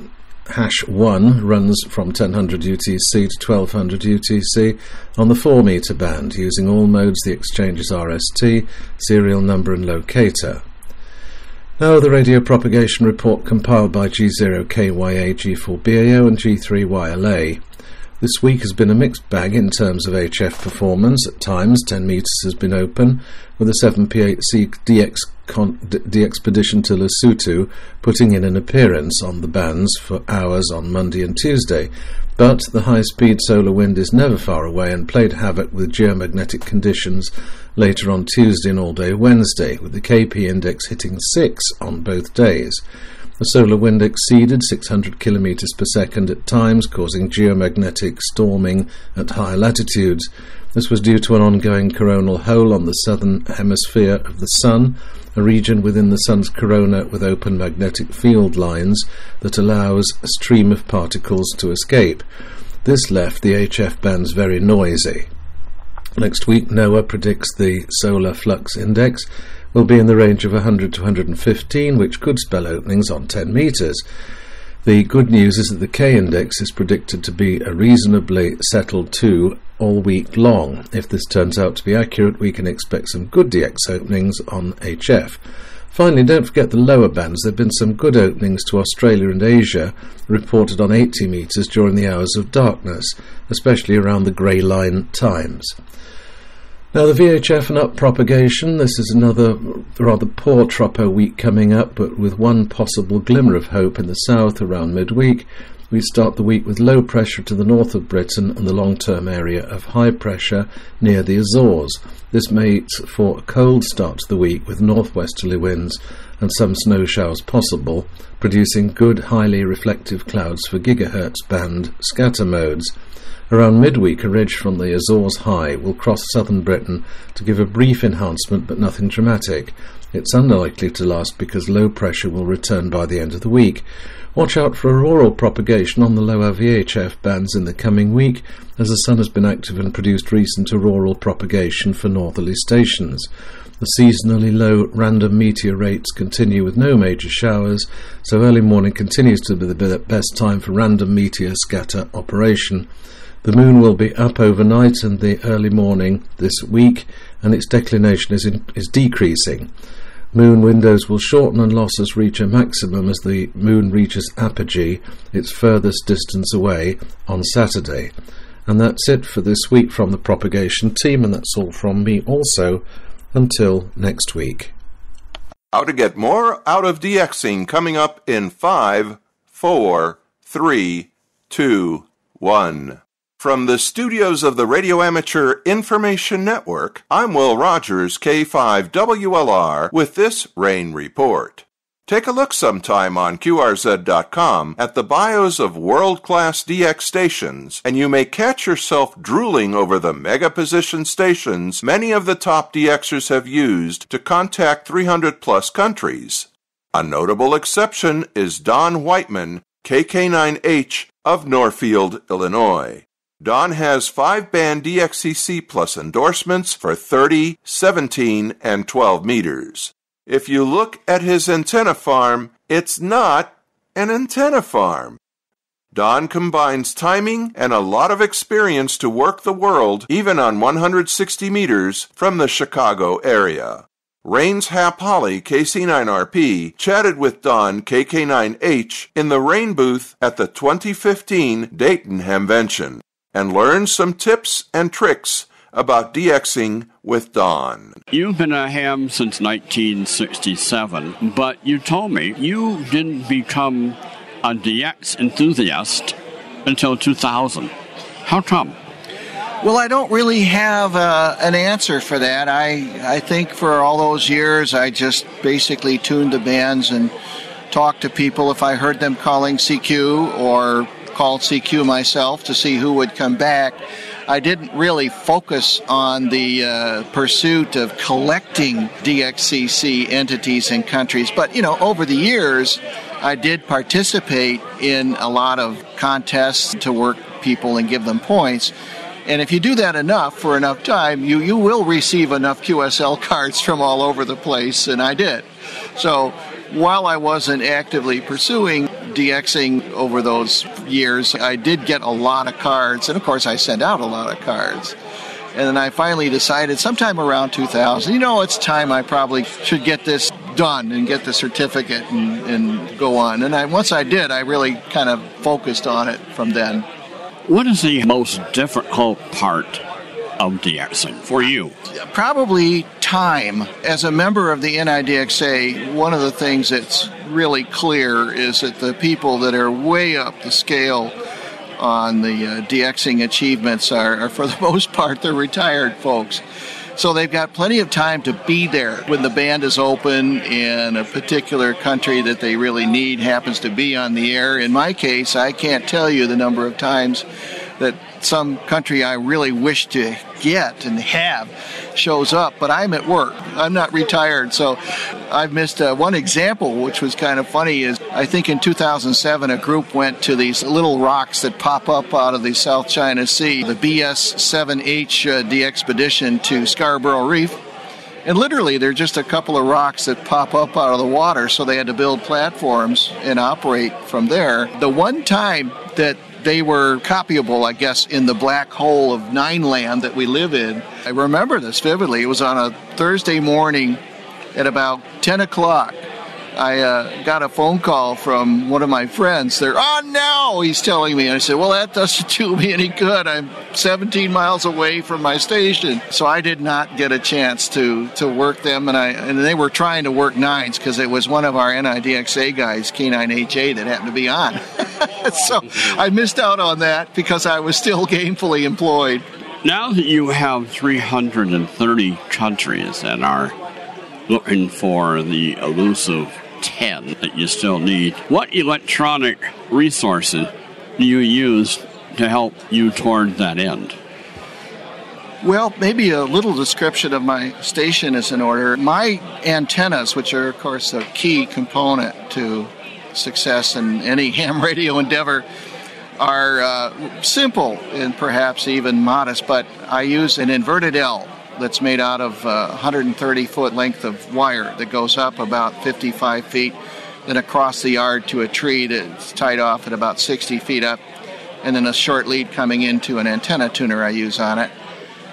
hash 1 runs from 1000 UTC to 1200 UTC on the 4 meter band using all modes the exchange's RST, serial number and locator. Now the radio propagation report compiled by G0KYA, G4BAO and G3YLA. This week has been a mixed bag in terms of HF performance. At times, 10 metres has been open, with a 7P8C DX, con- D- expedition to Lesotho putting in an appearance on the bands for hours on Monday and Tuesday. But the high speed solar wind is never far away and played havoc with geomagnetic conditions later on Tuesday and all day Wednesday, with the KP index hitting 6 on both days. The solar wind exceeded 600 kilometers per second at times, causing geomagnetic storming at high latitudes. This was due to an ongoing coronal hole on the southern hemisphere of the Sun, a region within the Sun's corona with open magnetic field lines that allows a stream of particles to escape. This left the HF bands very noisy. Next week, NOAA predicts the solar flux index will be in the range of 100 to 115, which could spell openings on 10 metres. The good news is that the K index is predicted to be a reasonably settled 2 all week long. If this turns out to be accurate, we can expect some good DX openings on HF. Finally, don't forget the lower bands. There have been some good openings to Australia and Asia reported on 80 metres during the hours of darkness, especially around the grey line times. Now, the VHF and up propagation, this is another rather poor Tropo week coming up, but with one possible glimmer of hope in the south around midweek. We start the week with low pressure to the north of Britain and the long term area of high pressure near the Azores. This makes for a cold start to the week with northwesterly winds and some snow showers possible, producing good highly reflective clouds for gigahertz band scatter modes. Around midweek, a ridge from the Azores High will cross southern Britain to give a brief enhancement but nothing dramatic. It's unlikely to last because low pressure will return by the end of the week. Watch out for auroral propagation on the lower VHF bands in the coming week, as the Sun has been active and produced recent auroral propagation for northerly stations. The seasonally low random meteor rates continue with no major showers, so early morning continues to be the best time for random meteor scatter operation. The moon will be up overnight and the early morning this week, and its declination is, in, is decreasing. Moon windows will shorten and losses reach a maximum as the moon reaches apogee, its furthest distance away, on Saturday. And that's it for this week from the propagation team, and that's all from me also. Until next week. How to get more out of DXing coming up in 5, 4, 3, 2, 1. From the studios of the Radio Amateur Information Network, I'm Will Rogers, K5WLR, with this rain report. Take a look sometime on QRZ.com at the bios of world class DX stations, and you may catch yourself drooling over the mega position stations many of the top DXers have used to contact 300 plus countries. A notable exception is Don Whiteman, KK9H of Norfield, Illinois. Don has five band DXCC plus endorsements for 30, 17, and 12 meters. If you look at his antenna farm, it's not an antenna farm. Don combines timing and a lot of experience to work the world even on 160 meters from the Chicago area. Rains Hap Holly, KC9RP, chatted with Don KK9H in the rain booth at the 2015 Dayton Hamvention and learn some tips and tricks about DXing with Don. You've been a ham since 1967, but you told me you didn't become a DX enthusiast until 2000. How come? Well, I don't really have uh, an answer for that. I I think for all those years, I just basically tuned the bands and talked to people if I heard them calling CQ or called CQ myself to see who would come back. I didn't really focus on the uh, pursuit of collecting DXCC entities and countries, but you know, over the years, I did participate in a lot of contests to work people and give them points. And if you do that enough for enough time, you, you will receive enough QSL *laughs* cards from all over the place, and I did. So while I wasn't actively pursuing DXing over those years, I did get a lot of cards, and of course, I sent out a lot of cards. And then I finally decided sometime around 2000, you know, it's time I probably should get this done and get the certificate and, and go on. And I, once I did, I really kind of focused on it from then. What is the most difficult part of DXing for you? Probably time. As a member of the NIDXA, one of the things that's really clear is that the people that are way up the scale on the uh, DXing achievements are, are, for the *laughs* most part, they're retired folks. So they've got plenty of time to be there when the band is open in a particular country that they really need happens to be on the air. In my case, I can't tell you the number of times that some country I really wish to get and have shows up, but I'm at work. I'm not retired, so I've missed uh, one example, which was kind of funny. Is I think in 2007 a group went to these little rocks that pop up out of the South China Sea, the BS-7H uh, the expedition to Scarborough Reef. And literally, they're just a couple of rocks that pop up out of the water, so they had to build platforms and operate from there. The one time that they were copyable, I guess, in the black hole of Nine Land that we live in. I remember this vividly. It was on a Thursday morning at about 10 o'clock. I uh, got a phone call from one of my friends. They're on now, he's telling me. And I said, Well, that doesn't *laughs* do me any good. I'm 17 miles away from my station. So I did not get a chance to, to work them. And, I, and they were trying to work nines because it was one of our NIDXA guys, K9HA, that happened to be on. *laughs* *laughs* so I missed out on that because I was still *laughs* gainfully employed. Now that you have 330 countries that are looking for the elusive 10 that you still need, what electronic resources do you use to help you toward that end? Well, maybe a little description of my station is in order. My antennas, which are, of course, a key component to success in any *laughs* ham radio endeavor, are uh, simple and perhaps even modest, but I use an inverted L that's made out of uh, 130 foot length of wire that goes up about 55 feet, then across the yard to a tree that's tied off at about 60 feet up, and then a short lead coming into an antenna tuner I use on it.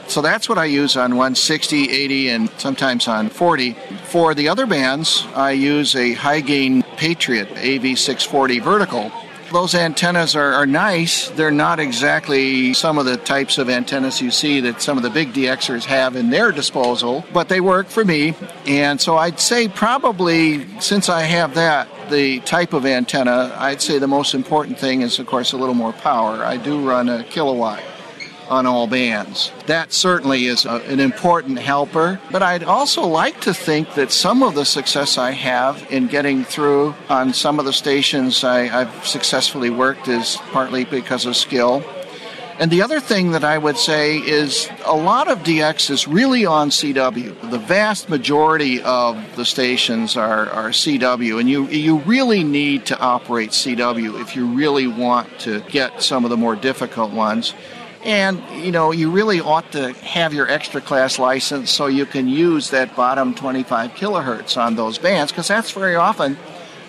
So that's what I use on 160, 80, and sometimes on 40. For the other bands, I use a high gain Patriot AV640 vertical those antennas are, are nice. They're not exactly some of the types of antennas you see that some of the big DXers have in their disposal, but they work for me. And so I'd say probably since I have that, the type of antenna, I'd say the most important thing is, of course, a little more power. I do run a kilowatt on all bands. That certainly is a, an important helper, but I'd also like to think that some of the success I have in getting through on some of the stations I, have successfully worked is partly because of skill. And the other thing that I would say is a lot of DX is really on CW. The vast majority of the stations are, are CW, and you, you really need to operate CW if you really want to get some of the more difficult ones. And, you know, you really ought to have your extra class license so you can use that bottom 25 kilohertz on those bands, because that's very often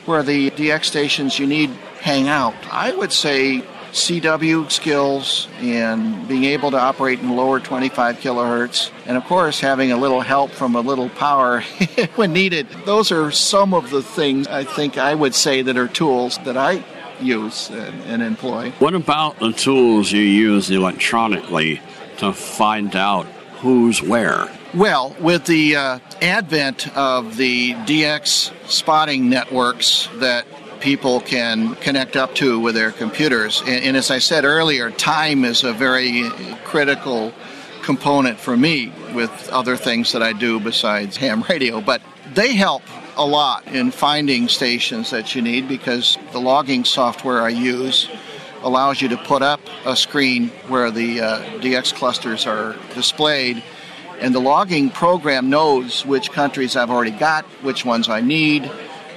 where the DX stations you need hang out. I would say CW skills and being able to operate in lower 25 kilohertz, and of course having a little help from a little power *laughs* when needed. Those are some of the things I think I would say that are tools that I use and, and employ. What about the tools you use electronically to find out who's where? Well, with the uh, advent of the DX spotting networks that people can connect up to with their computers, and, and as I said earlier, time is a very critical component for me with other things that I do besides ham radio, but they help a lot in finding stations that you need because the logging software I use allows you to put up a screen where the uh, DX clusters are displayed. And the logging program knows which countries I've already got, which ones I need,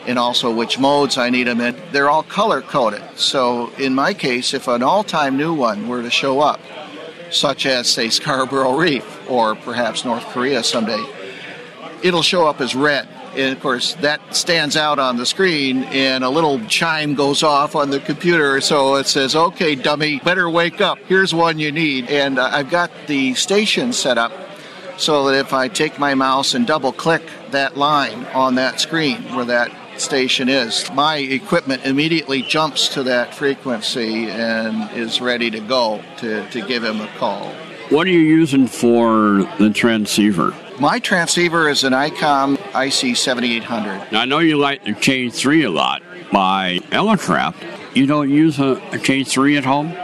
and also which modes I need them in. They're all color coded. So in my case, if an all time new one were to show up, such as, say, Scarborough Reef or perhaps North Korea someday, it'll show up as red and of course, that stands out on the screen, and a little chime goes off on the computer. So it says, Okay, dummy, better wake up. Here's one you need. And uh, I've got the station set up so that if I take my mouse and double click that line on that screen where that station is. My equipment immediately jumps to that frequency and is ready to go to, to give him a call. What are you using for the transceiver? My transceiver is an ICOM IC 7800. Now, I know you like the K3 a lot by Elecraft. You don't use a, a K3 at home?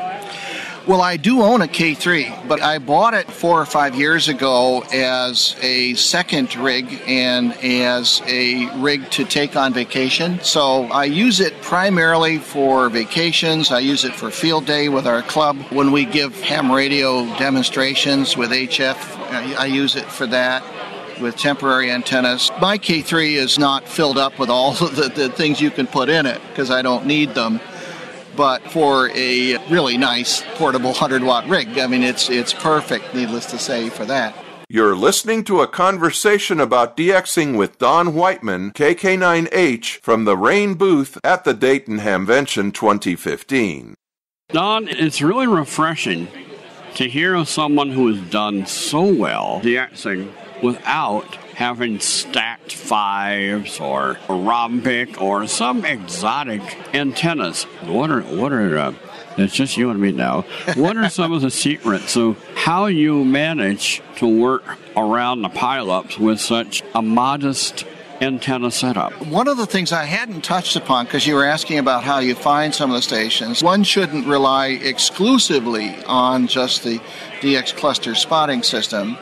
Well, I do own a K3, but I bought it four or five years ago as a second rig and as a rig to take on vacation. So I use it primarily for vacations. I use it for field day with our club. When we give ham radio demonstrations with HF, I use it for that. With temporary antennas. My K3 is not filled up with all *laughs* the, the things you can put in it because I don't need them but for a really nice portable 100 watt rig, I mean, it's it's perfect. Needless to say, for that. You're listening to a conversation about DXing with Don Whiteman, KK9H, from the Rain booth at the Dayton Hamvention 2015. Don, it's really refreshing to hear of someone who has done so well DXing without having stacked fives or rhombic or some exotic antennas. What are what are uh, it's just you and me now. What are some of the secrets of how you manage to work around the pileups with such a modest antenna setup? One of the things I hadn't touched upon, because you were asking about how you find some of the stations, one shouldn't rely exclusively on just the DX cluster spotting system.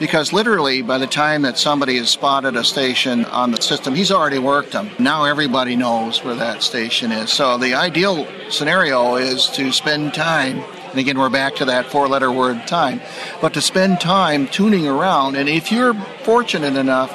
Because literally, by the time that somebody has spotted a station on the system, he's already worked them. Now everybody knows where that station is. So the ideal scenario is to spend time and again, we're back to that four letter word time. But to spend time tuning around, and if you're fortunate enough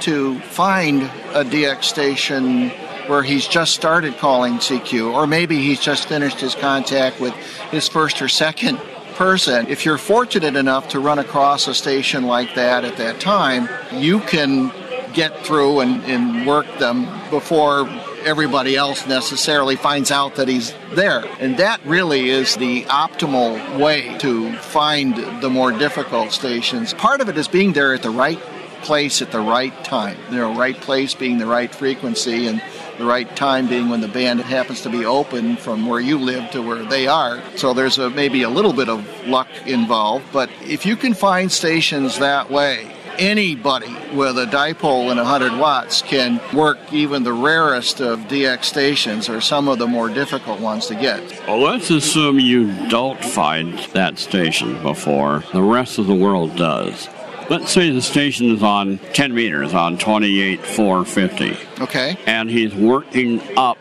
to find a DX station where he's just started calling CQ, or maybe he's just finished his contact with his first or second person, if you're fortunate enough to run across a station like that at that time, you can get through and, and work them before everybody else necessarily finds out that he's there. And that really is the optimal way to find the more difficult stations. Part of it is being there at the right place at the right time. You know, right place being the right frequency and the right time being when the band happens to be open from where you live to where they are. So there's a, maybe a little bit of luck involved, but if you can find stations that way, anybody with a dipole and 100 watts can work even the rarest of DX stations or some of the more difficult ones to get. Well, let's assume you don't find that station before the rest of the world does. Let's say the station is on 10 meters on 28450. Okay. And he's working up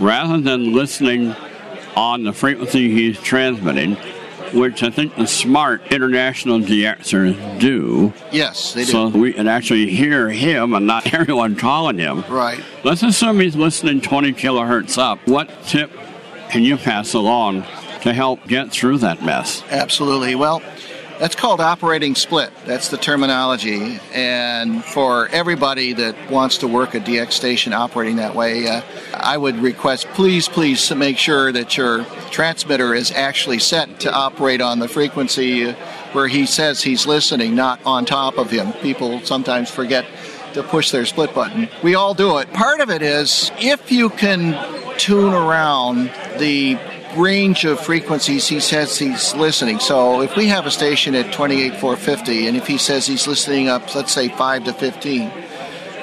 rather than listening on the frequency he's transmitting, which I think the smart international DXers do. Yes, they do. So we can actually hear him and not *laughs* everyone calling him. Right. Let's assume he's listening 20 kilohertz up. What tip can you pass along to help get through that mess? Absolutely. Well, that's called operating split. That's the terminology. And for everybody that wants to work a DX station operating that way, uh, I would request please, please make sure that your transmitter is actually set to operate on the frequency where he says he's listening, not on top of him. People sometimes forget to push their split button. We all do it. Part of it is if you can tune around the range of frequencies he says he's listening. So if we have a station at 28450 and if he says he's listening up, let's say 5 to 15,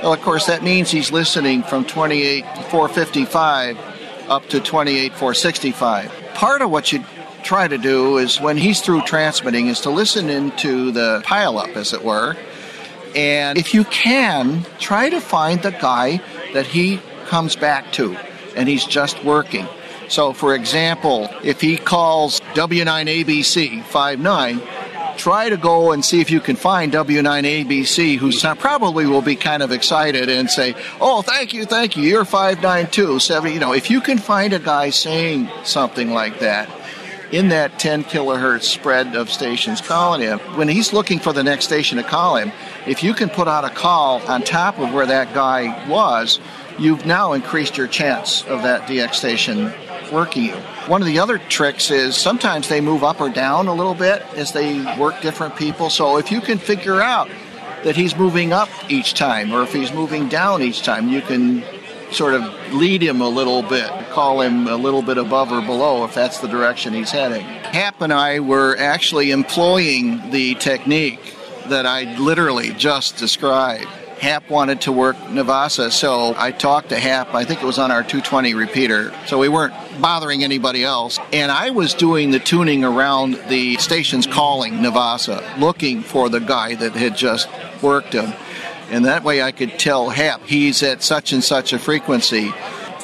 well, of course, that means he's listening from 28455 up to 28465. Part of what you try to do is when he's through transmitting is to listen into the pileup, as it were. And if you can, try to find the guy that he comes back to and he's just working. So, for example, if he calls W9ABC 59, try to go and see if you can find W9ABC, who probably will be kind of excited and say, "Oh, thank you, thank you, you're 592 70." You know, if you can find a guy saying something like that in that 10 kilohertz spread of stations calling him, when he's looking for the next station to call him, if you can put out a call on top of where that guy was, you've now increased your chance of that DX station working you. One of the other tricks is sometimes they move up or down a little bit as they work different people. So if you can figure out that he's moving up each time or if he's moving down each time, you can sort of lead him a little bit, call him a little bit above or below if that's the direction he's heading. Hap and I were actually employing the technique that I literally just described. Hap wanted to work Navasa, so I talked to Hap. I think it was on our 220 repeater, so we weren't bothering anybody else. And I was doing the tuning around the stations calling Navasa, looking for the guy that had just worked him. And that way I could tell Hap he's at such and such a frequency.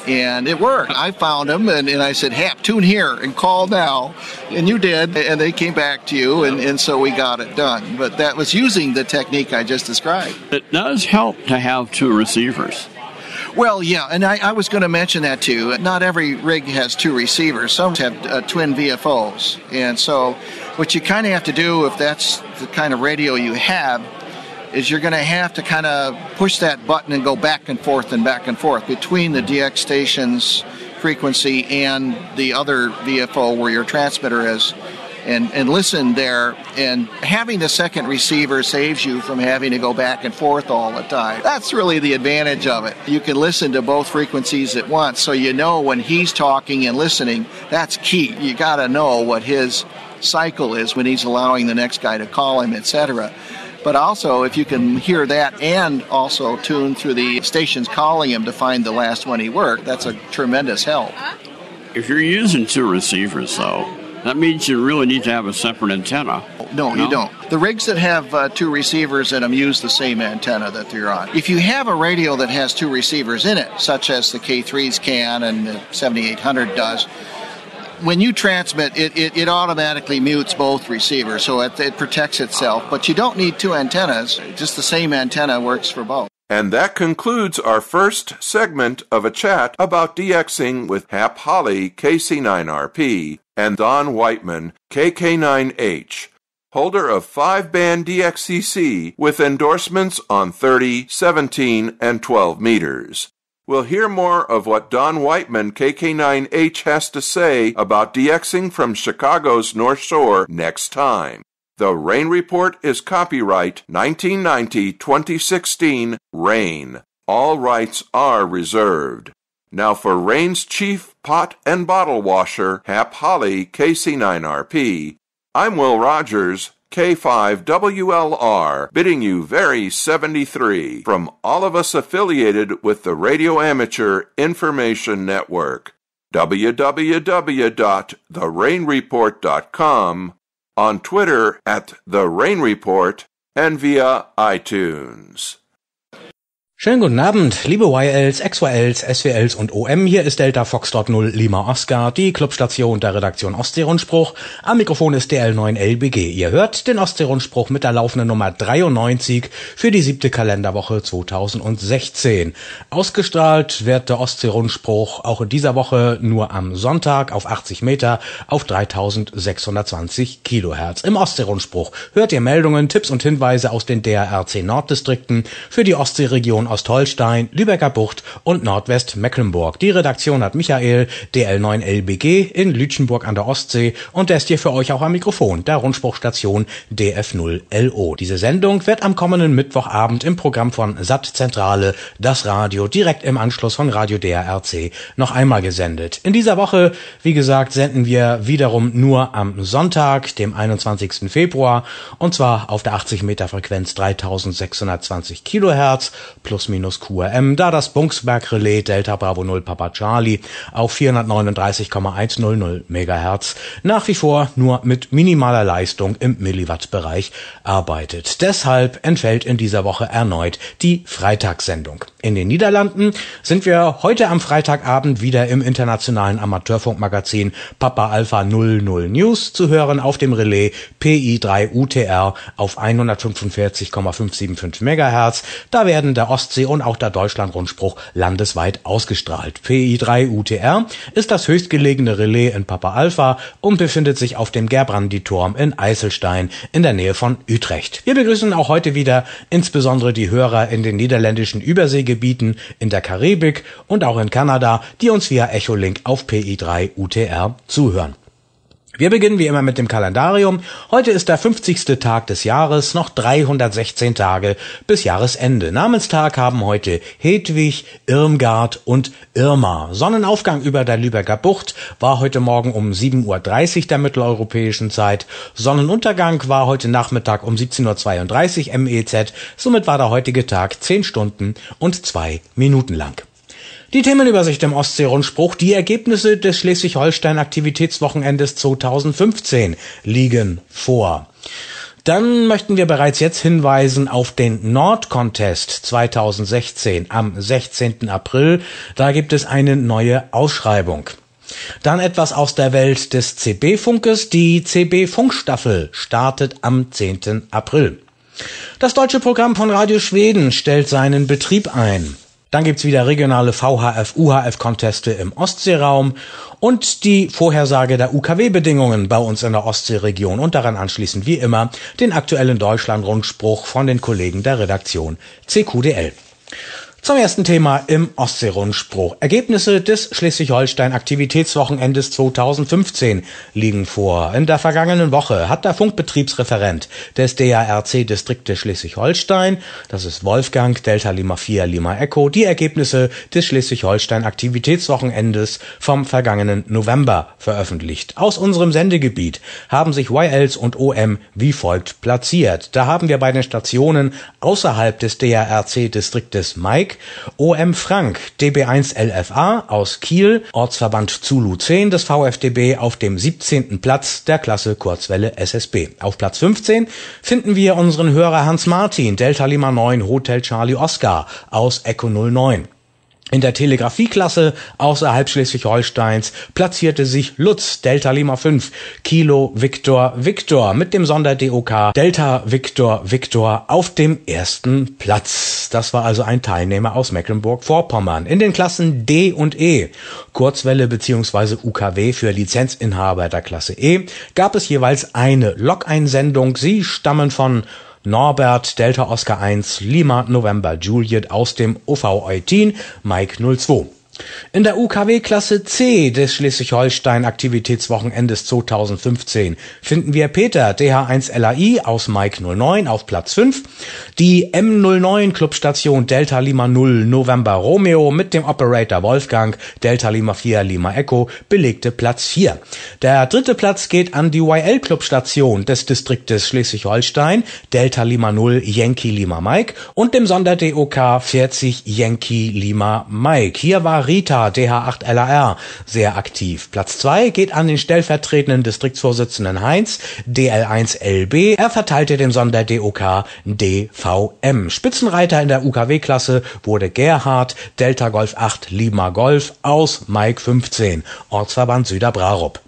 And it worked. I found him and, and I said, Hap, tune here and call now. And you did. And they came back to you. And, and so we got it done. But that was using the technique I just described. It does help to have two receivers. Well, yeah, and I, I was going to mention that too. Not every rig has two receivers. Some have uh, twin VFOs. And so, what you kind of have to do, if that's the kind of radio you have, is you're going to have to kind of push that button and go back and forth and back and forth between the DX station's frequency and the other VFO where your transmitter is. And, and listen there, and having the second receiver saves you from having to go back and forth all the time. That's really the advantage of it. You can listen to both frequencies at once, so you know when he's talking and listening. That's key. You got to know what his cycle is when he's allowing the next guy to call him, etc. But also, if you can hear that and also tune through the stations calling him to find the last one he worked, that's a tremendous help. If you're using two receivers, though, that means you really need to have a separate antenna. No, you don't. The rigs that have uh, two receivers in them use the same antenna that they're on. If you have a radio that has two receivers in it, such as the K3s can and the 7800 does, when you transmit, it, it, it, automatically mutes both receivers, so it, it protects itself. But you don't need two antennas, just the same antenna works for both. And that concludes our first segment of a chat about DXing with Hap Holly, KC9RP, and Don Whiteman, KK9H, holder of 5 band DXCC with endorsements on 30, 17, and 12 meters. We'll hear more of what Don Whiteman, KK9H, has to say about DXing from Chicago's North Shore next time. The Rain Report is copyright 1990 2016 Rain. All rights are reserved. Now for Rain's chief pot and bottle washer, Hap Holly, KC9RP, I'm Will Rogers, K5WLR, bidding you very 73 from all of us affiliated with the Radio Amateur Information Network. www.therainreport.com, on Twitter at The Rain Report, and via iTunes. Schönen guten Abend, liebe YLs, XYLs, SWLs und OM. Hier ist Delta Foxtrot 0 Lima Oscar, die Clubstation der Redaktion Ostseerundspruch. Am Mikrofon ist DL9LBG. Ihr hört den Ostseerundspruch mit der laufenden Nummer 93 für die siebte Kalenderwoche 2016. Ausgestrahlt wird der Ostseerundspruch auch in dieser Woche nur am Sonntag auf 80 Meter auf 3620 Kilohertz. Im Ostseerundspruch hört ihr Meldungen, Tipps und Hinweise aus den DRC Norddistrikten für die Ostseeregion Ostholstein, Lübecker Bucht und Nordwestmecklenburg. Die Redaktion hat Michael, DL9LBG in Lütchenburg an der Ostsee und der ist hier für euch auch am Mikrofon, der Rundspruchstation DF0LO. Diese Sendung wird am kommenden Mittwochabend im Programm von SAT Zentrale, das Radio, direkt im Anschluss von Radio DRC noch einmal gesendet. In dieser Woche, wie gesagt, senden wir wiederum nur am Sonntag, dem 21. Februar und zwar auf der 80 Meter Frequenz 3620 Kilohertz plus QRM, da das Bunksberg Relais Delta Bravo 0 Papa Charlie auf 439,100 MHz nach wie vor nur mit minimaler Leistung im Milliwatt-Bereich arbeitet. Deshalb entfällt in dieser Woche erneut die Freitagssendung. In den Niederlanden sind wir heute am Freitagabend wieder im internationalen Amateurfunkmagazin Papa Alpha 00 News zu hören auf dem Relais PI3 UTR auf 145,575 MHz. Da werden der Ostsee- und auch der Deutschlandrundspruch landesweit ausgestrahlt. PI3 UTR ist das höchstgelegene Relais in Papa Alpha und befindet sich auf dem Gerbrandi-Turm in Eiselstein in der Nähe von Utrecht. Wir begrüßen auch heute wieder insbesondere die Hörer in den niederländischen Überseegebieten, in der Karibik und auch in Kanada, die uns via Echolink auf PI3 UTR zuhören. Wir beginnen wie immer mit dem Kalendarium. Heute ist der 50. Tag des Jahres, noch 316 Tage bis Jahresende. Namenstag haben heute Hedwig, Irmgard und Irma. Sonnenaufgang über der Lübecker Bucht war heute Morgen um 7.30 Uhr der mitteleuropäischen Zeit. Sonnenuntergang war heute Nachmittag um 17.32 Uhr MEZ. Somit war der heutige Tag 10 Stunden und 2 Minuten lang. Die Themenübersicht im Ostsee-Rundspruch, die Ergebnisse des Schleswig-Holstein-Aktivitätswochenendes 2015 liegen vor. Dann möchten wir bereits jetzt hinweisen auf den Nord-Contest 2016 am 16. April. Da gibt es eine neue Ausschreibung. Dann etwas aus der Welt des CB-Funkes. Die CB-Funkstaffel startet am 10. April. Das deutsche Programm von Radio Schweden stellt seinen Betrieb ein. Dann gibt's wieder regionale VHF-UHF-Conteste im Ostseeraum und die Vorhersage der UKW-Bedingungen bei uns in der Ostseeregion und daran anschließend wie immer den aktuellen Deutschland-Rundspruch von den Kollegen der Redaktion CQDL. Zum ersten Thema im Ostseerundspruch. Ergebnisse des Schleswig-Holstein-Aktivitätswochenendes 2015 liegen vor. In der vergangenen Woche hat der Funkbetriebsreferent des DARC-Distriktes Schleswig-Holstein, das ist Wolfgang Delta Lima 4 Lima Echo, die Ergebnisse des Schleswig-Holstein-Aktivitätswochenendes vom vergangenen November veröffentlicht. Aus unserem Sendegebiet haben sich YLs und OM wie folgt platziert. Da haben wir bei den Stationen außerhalb des DARC-Distriktes Mike OM Frank, DB1 LFA aus Kiel, Ortsverband Zulu 10 des VfDB auf dem 17. Platz der Klasse Kurzwelle SSB. Auf Platz 15 finden wir unseren Hörer Hans Martin, Delta Lima 9 Hotel Charlie Oscar aus Echo 09. In der Telegrafieklasse außerhalb Schleswig-Holsteins platzierte sich Lutz Delta Lima 5 Kilo Victor Victor mit dem Sonder-DOK Delta Victor Victor auf dem ersten Platz. Das war also ein Teilnehmer aus Mecklenburg-Vorpommern. In den Klassen D und E, Kurzwelle bzw. UKW für Lizenzinhaber der Klasse E, gab es jeweils eine Log-Einsendung. Sie stammen von Norbert Delta Oscar 1 Lima November Juliet aus dem OV Eutin Mike 02. In der UKW-Klasse C des Schleswig-Holstein-Aktivitätswochenendes 2015 finden wir Peter DH1LAI aus Mike 09 auf Platz 5, die M09 Clubstation Delta Lima 0 November Romeo mit dem Operator Wolfgang Delta Lima 4 Lima Echo belegte Platz 4. Der dritte Platz geht an die YL Clubstation des Distriktes Schleswig-Holstein Delta Lima 0 Yankee Lima Mike und dem Sonder-DOK 40 Yankee Lima Mike. Hier war Rita DH8LAR sehr aktiv. Platz 2 geht an den stellvertretenden Distriktsvorsitzenden Heinz DL1LB. Er verteilte den Sonder-DOK DVM. Spitzenreiter in der UKW-Klasse wurde Gerhard Delta Golf 8 Lima Golf aus Mike 15, Ortsverband Süderbrarup.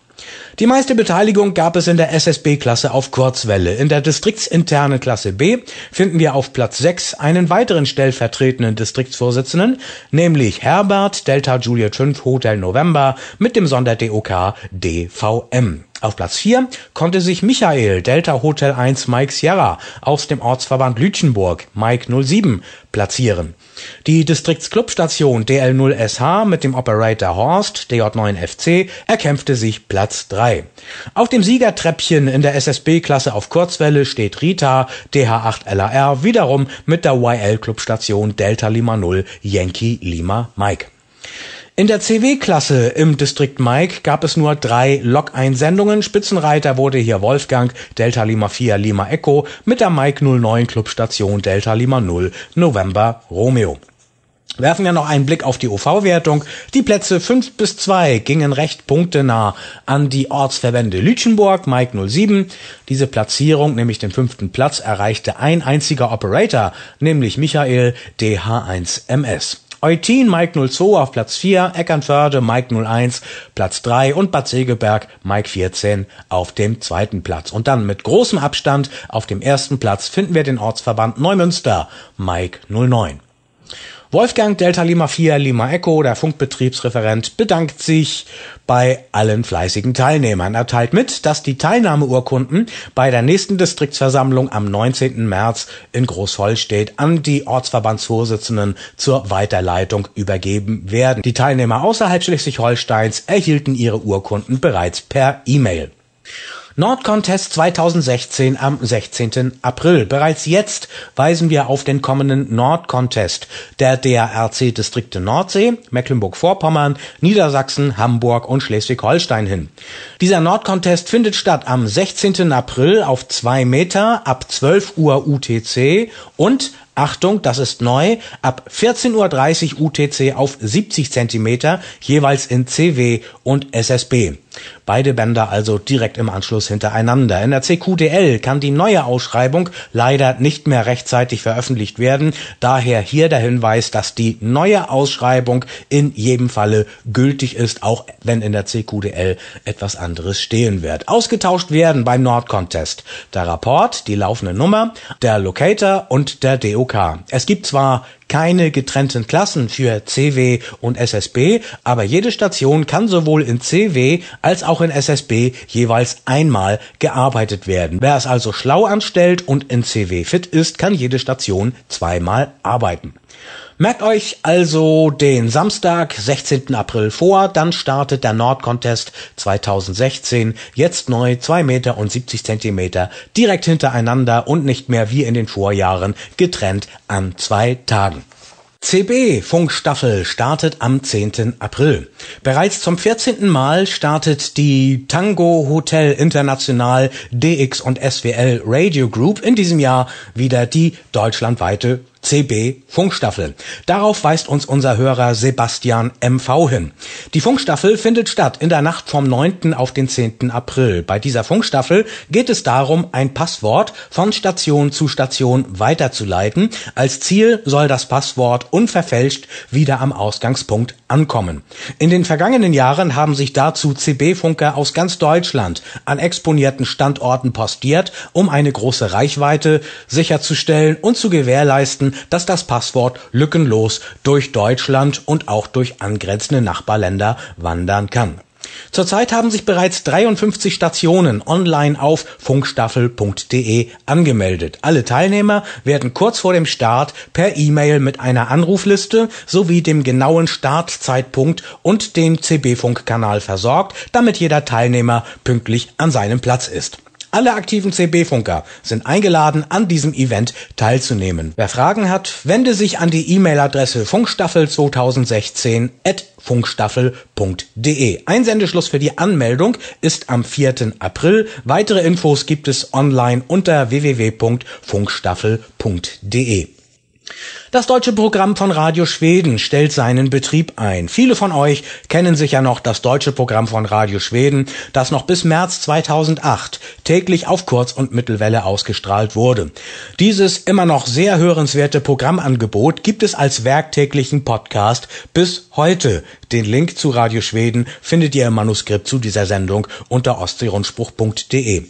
Die meiste Beteiligung gab es in der SSB-Klasse auf Kurzwelle. In der distriktsinternen Klasse B finden wir auf Platz 6 einen weiteren stellvertretenden Distriktsvorsitzenden, nämlich Herbert Delta Juliet 5 Hotel November mit dem Sonder-DOK DVM. Auf Platz 4 konnte sich Michael Delta Hotel 1 Mike Sierra aus dem Ortsverband Lütchenburg Mike 07 platzieren. Die Distriktsclubstation DL0SH mit dem Operator Horst DJ9FC erkämpfte sich Platz 3. Auf dem Siegertreppchen in der SSB-Klasse auf Kurzwelle steht Rita DH8LAR wiederum mit der YL-Clubstation Delta Lima 0 Yankee Lima Mike. In der CW-Klasse im Distrikt Mike gab es nur drei Log-Einsendungen. Spitzenreiter wurde hier Wolfgang Delta Lima 4 Lima Echo mit der Mike 09 Clubstation Delta Lima 0 November Romeo. Werfen wir noch einen Blick auf die OV-Wertung. Die Plätze 5 bis 2 gingen recht punktenah an die Ortsverbände Lütchenburg, Mike 07. Diese Platzierung, nämlich den fünften Platz, erreichte ein einziger Operator, nämlich Michael DH1MS. Eutin Mike 02 auf Platz 4, Eckernförde Mike 01 Platz 3 und Bad Segeberg Mike 14 auf dem zweiten Platz. Und dann mit großem Abstand auf dem ersten Platz finden wir den Ortsverband Neumünster Mike 09. Wolfgang Delta Lima 4 Lima Echo, der Funkbetriebsreferent, bedankt sich bei allen fleißigen Teilnehmern. Er teilt mit, dass die Teilnahmeurkunden bei der nächsten Distriktsversammlung am 19. März in Großholstedt an die Ortsverbandsvorsitzenden zur Weiterleitung übergeben werden. Die Teilnehmer außerhalb Schleswig-Holsteins erhielten ihre Urkunden bereits per E-Mail. Nordcontest 2016 am 16. April. Bereits jetzt weisen wir auf den kommenden Nordcontest der DRC-Distrikte Nordsee, Mecklenburg-Vorpommern, Niedersachsen, Hamburg und Schleswig-Holstein hin. Dieser Nordcontest findet statt am 16. April auf zwei Meter ab 12 Uhr UTC und Achtung, das ist neu, ab 14.30 Uhr UTC auf 70 Zentimeter, jeweils in CW und SSB. Beide Bänder also direkt im Anschluss hintereinander. In der CQDL kann die neue Ausschreibung leider nicht mehr rechtzeitig veröffentlicht werden. Daher hier der Hinweis, dass die neue Ausschreibung in jedem Falle gültig ist, auch wenn in der CQDL etwas anderes stehen wird. Ausgetauscht werden beim Nordcontest der Rapport, die laufende Nummer, der Locator und der DOK. Es gibt zwar keine getrennten Klassen für CW und SSB, aber jede Station kann sowohl in CW als auch in SSB jeweils einmal gearbeitet werden. Wer es also schlau anstellt und in CW fit ist, kann jede Station zweimal arbeiten. Merkt euch also den Samstag, 16. April vor, dann startet der Nordcontest 2016, jetzt neu 2 Meter und 70 Zentimeter, direkt hintereinander und nicht mehr wie in den Vorjahren getrennt an zwei Tagen. CB Funkstaffel startet am 10. April. Bereits zum 14. Mal startet die Tango Hotel International DX und SWL Radio Group in diesem Jahr wieder die deutschlandweite CB Funkstaffel. Darauf weist uns unser Hörer Sebastian MV hin. Die Funkstaffel findet statt in der Nacht vom 9. auf den 10. April. Bei dieser Funkstaffel geht es darum, ein Passwort von Station zu Station weiterzuleiten. Als Ziel soll das Passwort unverfälscht wieder am Ausgangspunkt ankommen. In den vergangenen Jahren haben sich dazu CB-Funker aus ganz Deutschland an exponierten Standorten postiert, um eine große Reichweite sicherzustellen und zu gewährleisten, dass das Passwort lückenlos durch Deutschland und auch durch angrenzende Nachbarländer wandern kann. Zurzeit haben sich bereits 53 Stationen online auf funkstaffel.de angemeldet. Alle Teilnehmer werden kurz vor dem Start per E-Mail mit einer Anrufliste sowie dem genauen Startzeitpunkt und dem CB-Funkkanal versorgt, damit jeder Teilnehmer pünktlich an seinem Platz ist. Alle aktiven CB-Funker sind eingeladen, an diesem Event teilzunehmen. Wer Fragen hat, wende sich an die E-Mail-Adresse funkstaffel 2016 at funkstaffel.de. Einsendeschluss für die Anmeldung ist am 4. April. Weitere Infos gibt es online unter www.funkstaffel.de. Das deutsche Programm von Radio Schweden stellt seinen Betrieb ein. Viele von euch kennen sicher noch das deutsche Programm von Radio Schweden, das noch bis März 2008 täglich auf Kurz- und Mittelwelle ausgestrahlt wurde. Dieses immer noch sehr hörenswerte Programmangebot gibt es als werktäglichen Podcast bis heute. Den Link zu Radio Schweden findet ihr im Manuskript zu dieser Sendung unter ostseerundspruch.de.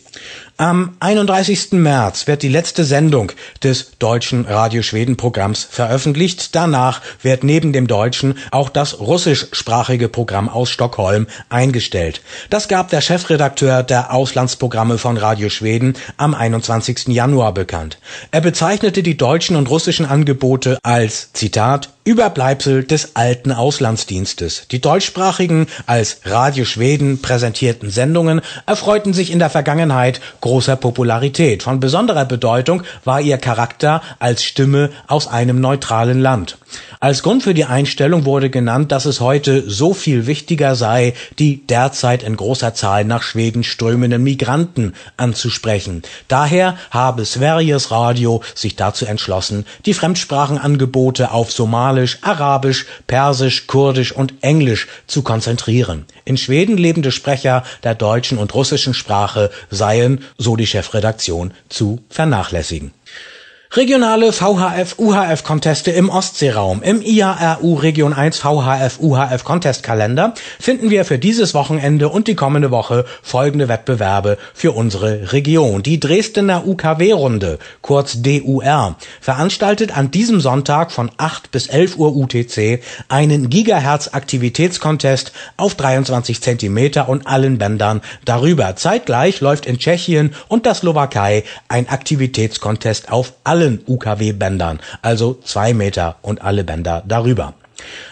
Am 31. März wird die letzte Sendung des deutschen Radio Schweden Programms veröffentlicht. Danach wird neben dem deutschen auch das russischsprachige Programm aus Stockholm eingestellt. Das gab der Chefredakteur der Auslandsprogramme von Radio Schweden am 21. Januar bekannt. Er bezeichnete die deutschen und russischen Angebote als Zitat Überbleibsel des alten Auslandsdienstes. Die deutschsprachigen als Radio Schweden präsentierten Sendungen erfreuten sich in der Vergangenheit großer Popularität. Von besonderer Bedeutung war ihr Charakter als Stimme aus einem neutralen Land. Als Grund für die Einstellung wurde genannt, dass es heute so viel wichtiger sei, die derzeit in großer Zahl nach Schweden strömenden Migranten anzusprechen. Daher habe Sveriges Radio sich dazu entschlossen, die Fremdsprachenangebote auf Somalisch, Arabisch, Persisch, Kurdisch und Englisch zu konzentrieren. In Schweden lebende Sprecher der deutschen und russischen Sprache seien, so die Chefredaktion, zu vernachlässigen. Regionale VHF-UHF-Conteste im Ostseeraum. Im IARU Region 1 VHF-UHF-Contest-Kalender finden wir für dieses Wochenende und die kommende Woche folgende Wettbewerbe für unsere Region. Die Dresdner UKW-Runde, kurz DUR, veranstaltet an diesem Sonntag von 8 bis 11 Uhr UTC einen Gigahertz-Aktivitätskontest auf 23 Zentimeter und allen Bändern darüber. Zeitgleich läuft in Tschechien und der Slowakei ein Aktivitätskontest auf allen allen UKW-Bändern, also zwei Meter und alle Bänder darüber.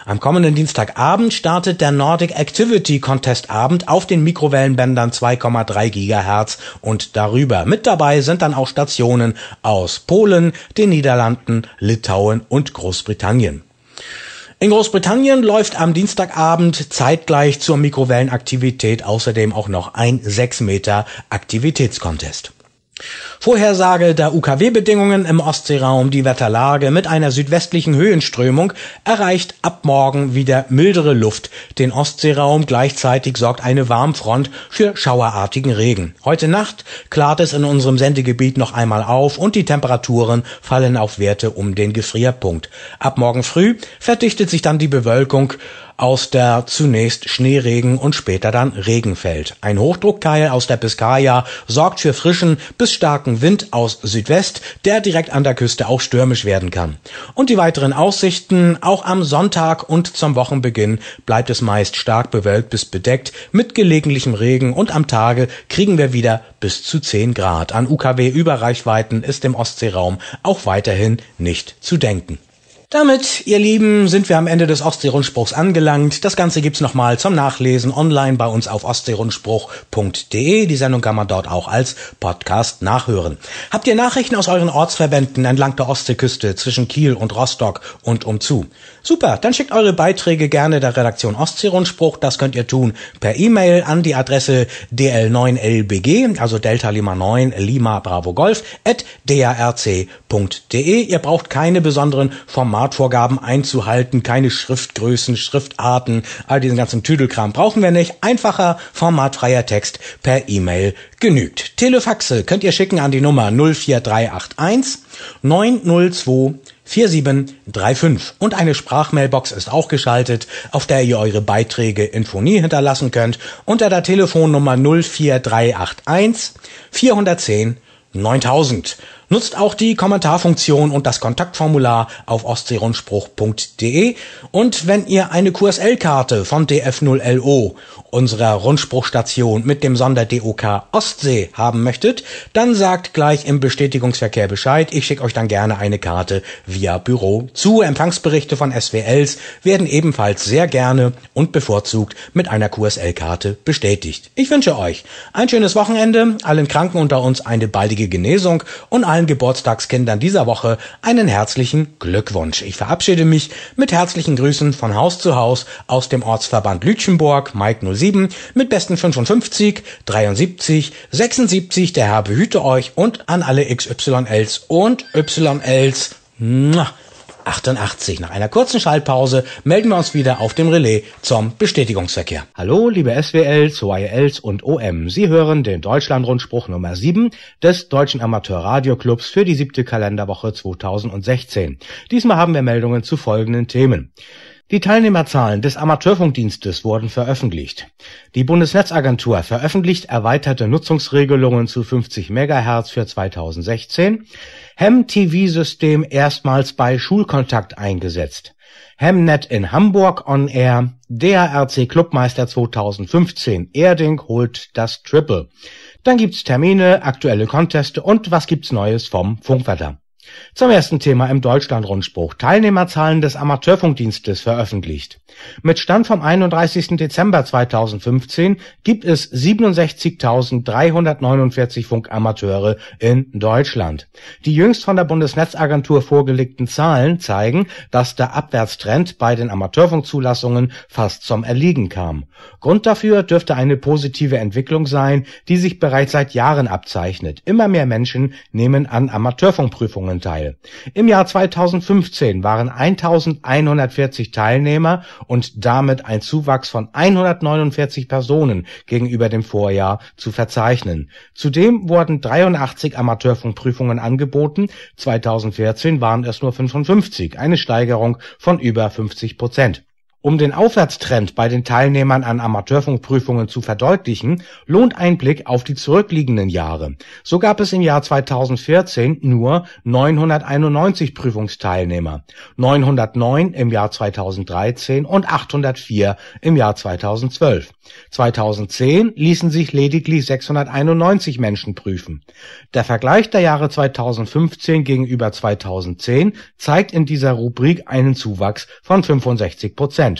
Am kommenden Dienstagabend startet der Nordic Activity Contest Abend auf den Mikrowellenbändern 2,3 Gigahertz und darüber. Mit dabei sind dann auch Stationen aus Polen, den Niederlanden, Litauen und Großbritannien. In Großbritannien läuft am Dienstagabend zeitgleich zur Mikrowellenaktivität außerdem auch noch ein 6 Meter Aktivitätskontest. Vorhersage der UKW-Bedingungen im Ostseeraum die Wetterlage mit einer südwestlichen Höhenströmung erreicht ab morgen wieder mildere Luft. Den Ostseeraum gleichzeitig sorgt eine Warmfront für schauerartigen Regen. Heute Nacht klart es in unserem Sendegebiet noch einmal auf und die Temperaturen fallen auf Werte um den Gefrierpunkt. Ab morgen früh verdichtet sich dann die Bewölkung aus der zunächst Schneeregen und später dann Regen fällt. Ein Hochdruckteil aus der Biskaya sorgt für frischen bis starken Wind aus Südwest, der direkt an der Küste auch stürmisch werden kann. Und die weiteren Aussichten, auch am Sonntag und zum Wochenbeginn bleibt es meist stark bewölkt bis bedeckt mit gelegentlichem Regen und am Tage kriegen wir wieder bis zu 10 Grad. An UKW-Überreichweiten ist im Ostseeraum auch weiterhin nicht zu denken. Damit, ihr Lieben, sind wir am Ende des Ostseerundspruchs angelangt. Das Ganze gibt's nochmal zum Nachlesen online bei uns auf ostseerundspruch.de. Die Sendung kann man dort auch als Podcast nachhören. Habt ihr Nachrichten aus euren Ortsverbänden entlang der Ostseeküste zwischen Kiel und Rostock und umzu? Super, dann schickt eure Beiträge gerne der Redaktion Ostseerundspruch. Das könnt ihr tun per E-Mail an die Adresse dl9lbg, also Delta Lima 9 Lima Bravo Golf, at darc.de. Ihr braucht keine besonderen Formate Formatvorgaben einzuhalten, keine Schriftgrößen, Schriftarten, all diesen ganzen Tüdelkram brauchen wir nicht. Einfacher, formatfreier Text per E-Mail genügt. Telefaxe könnt ihr schicken an die Nummer 04381 902 4735 und eine Sprachmailbox ist auch geschaltet, auf der ihr eure Beiträge in Phonie hinterlassen könnt unter der Telefonnummer 04381 410 9000. Nutzt auch die Kommentarfunktion und das Kontaktformular auf ostseerundspruch.de und wenn ihr eine QSL-Karte von DF0LO, unserer Rundspruchstation mit dem Sonder-DOK Ostsee haben möchtet, dann sagt gleich im Bestätigungsverkehr Bescheid. Ich schicke euch dann gerne eine Karte via Büro zu. Empfangsberichte von SWLs werden ebenfalls sehr gerne und bevorzugt mit einer QSL-Karte bestätigt. Ich wünsche euch ein schönes Wochenende, allen Kranken unter uns eine baldige Genesung und allen allen Geburtstagskindern dieser Woche einen herzlichen Glückwunsch. Ich verabschiede mich mit herzlichen Grüßen von Haus zu Haus aus dem Ortsverband Lütchenburg, Mike 07, mit besten 55, 73, 76, der Herr behüte euch und an alle XYLs und YLs. 88. Nach einer kurzen Schaltpause melden wir uns wieder auf dem Relais zum Bestätigungsverkehr. Hallo, liebe SWLs, YLs und OM. Sie hören den Deutschlandrundspruch Nummer 7 des Deutschen Amateurradioclubs für die siebte Kalenderwoche 2016. Diesmal haben wir Meldungen zu folgenden Themen. Die Teilnehmerzahlen des Amateurfunkdienstes wurden veröffentlicht. Die Bundesnetzagentur veröffentlicht erweiterte Nutzungsregelungen zu 50 MHz für 2016. Hem-TV-System erstmals bei Schulkontakt eingesetzt. Hemnet in Hamburg on Air. DARC Clubmeister 2015. Erding holt das Triple. Dann gibt's Termine, aktuelle Conteste und was gibt's Neues vom Funkwetter. Zum ersten Thema im Deutschlandrundspruch. Teilnehmerzahlen des Amateurfunkdienstes veröffentlicht. Mit Stand vom 31. Dezember 2015 gibt es 67.349 Funkamateure in Deutschland. Die jüngst von der Bundesnetzagentur vorgelegten Zahlen zeigen, dass der Abwärtstrend bei den Amateurfunkzulassungen fast zum Erliegen kam. Grund dafür dürfte eine positive Entwicklung sein, die sich bereits seit Jahren abzeichnet. Immer mehr Menschen nehmen an Amateurfunkprüfungen teil. Im Jahr 2015 waren 1140 Teilnehmer und damit ein Zuwachs von 149 Personen gegenüber dem Vorjahr zu verzeichnen. Zudem wurden 83 Amateurfunkprüfungen angeboten, 2014 waren es nur 55, eine Steigerung von über 50 Prozent. Um den Aufwärtstrend bei den Teilnehmern an Amateurfunkprüfungen zu verdeutlichen, lohnt ein Blick auf die zurückliegenden Jahre. So gab es im Jahr 2014 nur 991 Prüfungsteilnehmer, 909 im Jahr 2013 und 804 im Jahr 2012. 2010 ließen sich lediglich 691 Menschen prüfen. Der Vergleich der Jahre 2015 gegenüber 2010 zeigt in dieser Rubrik einen Zuwachs von 65 Prozent.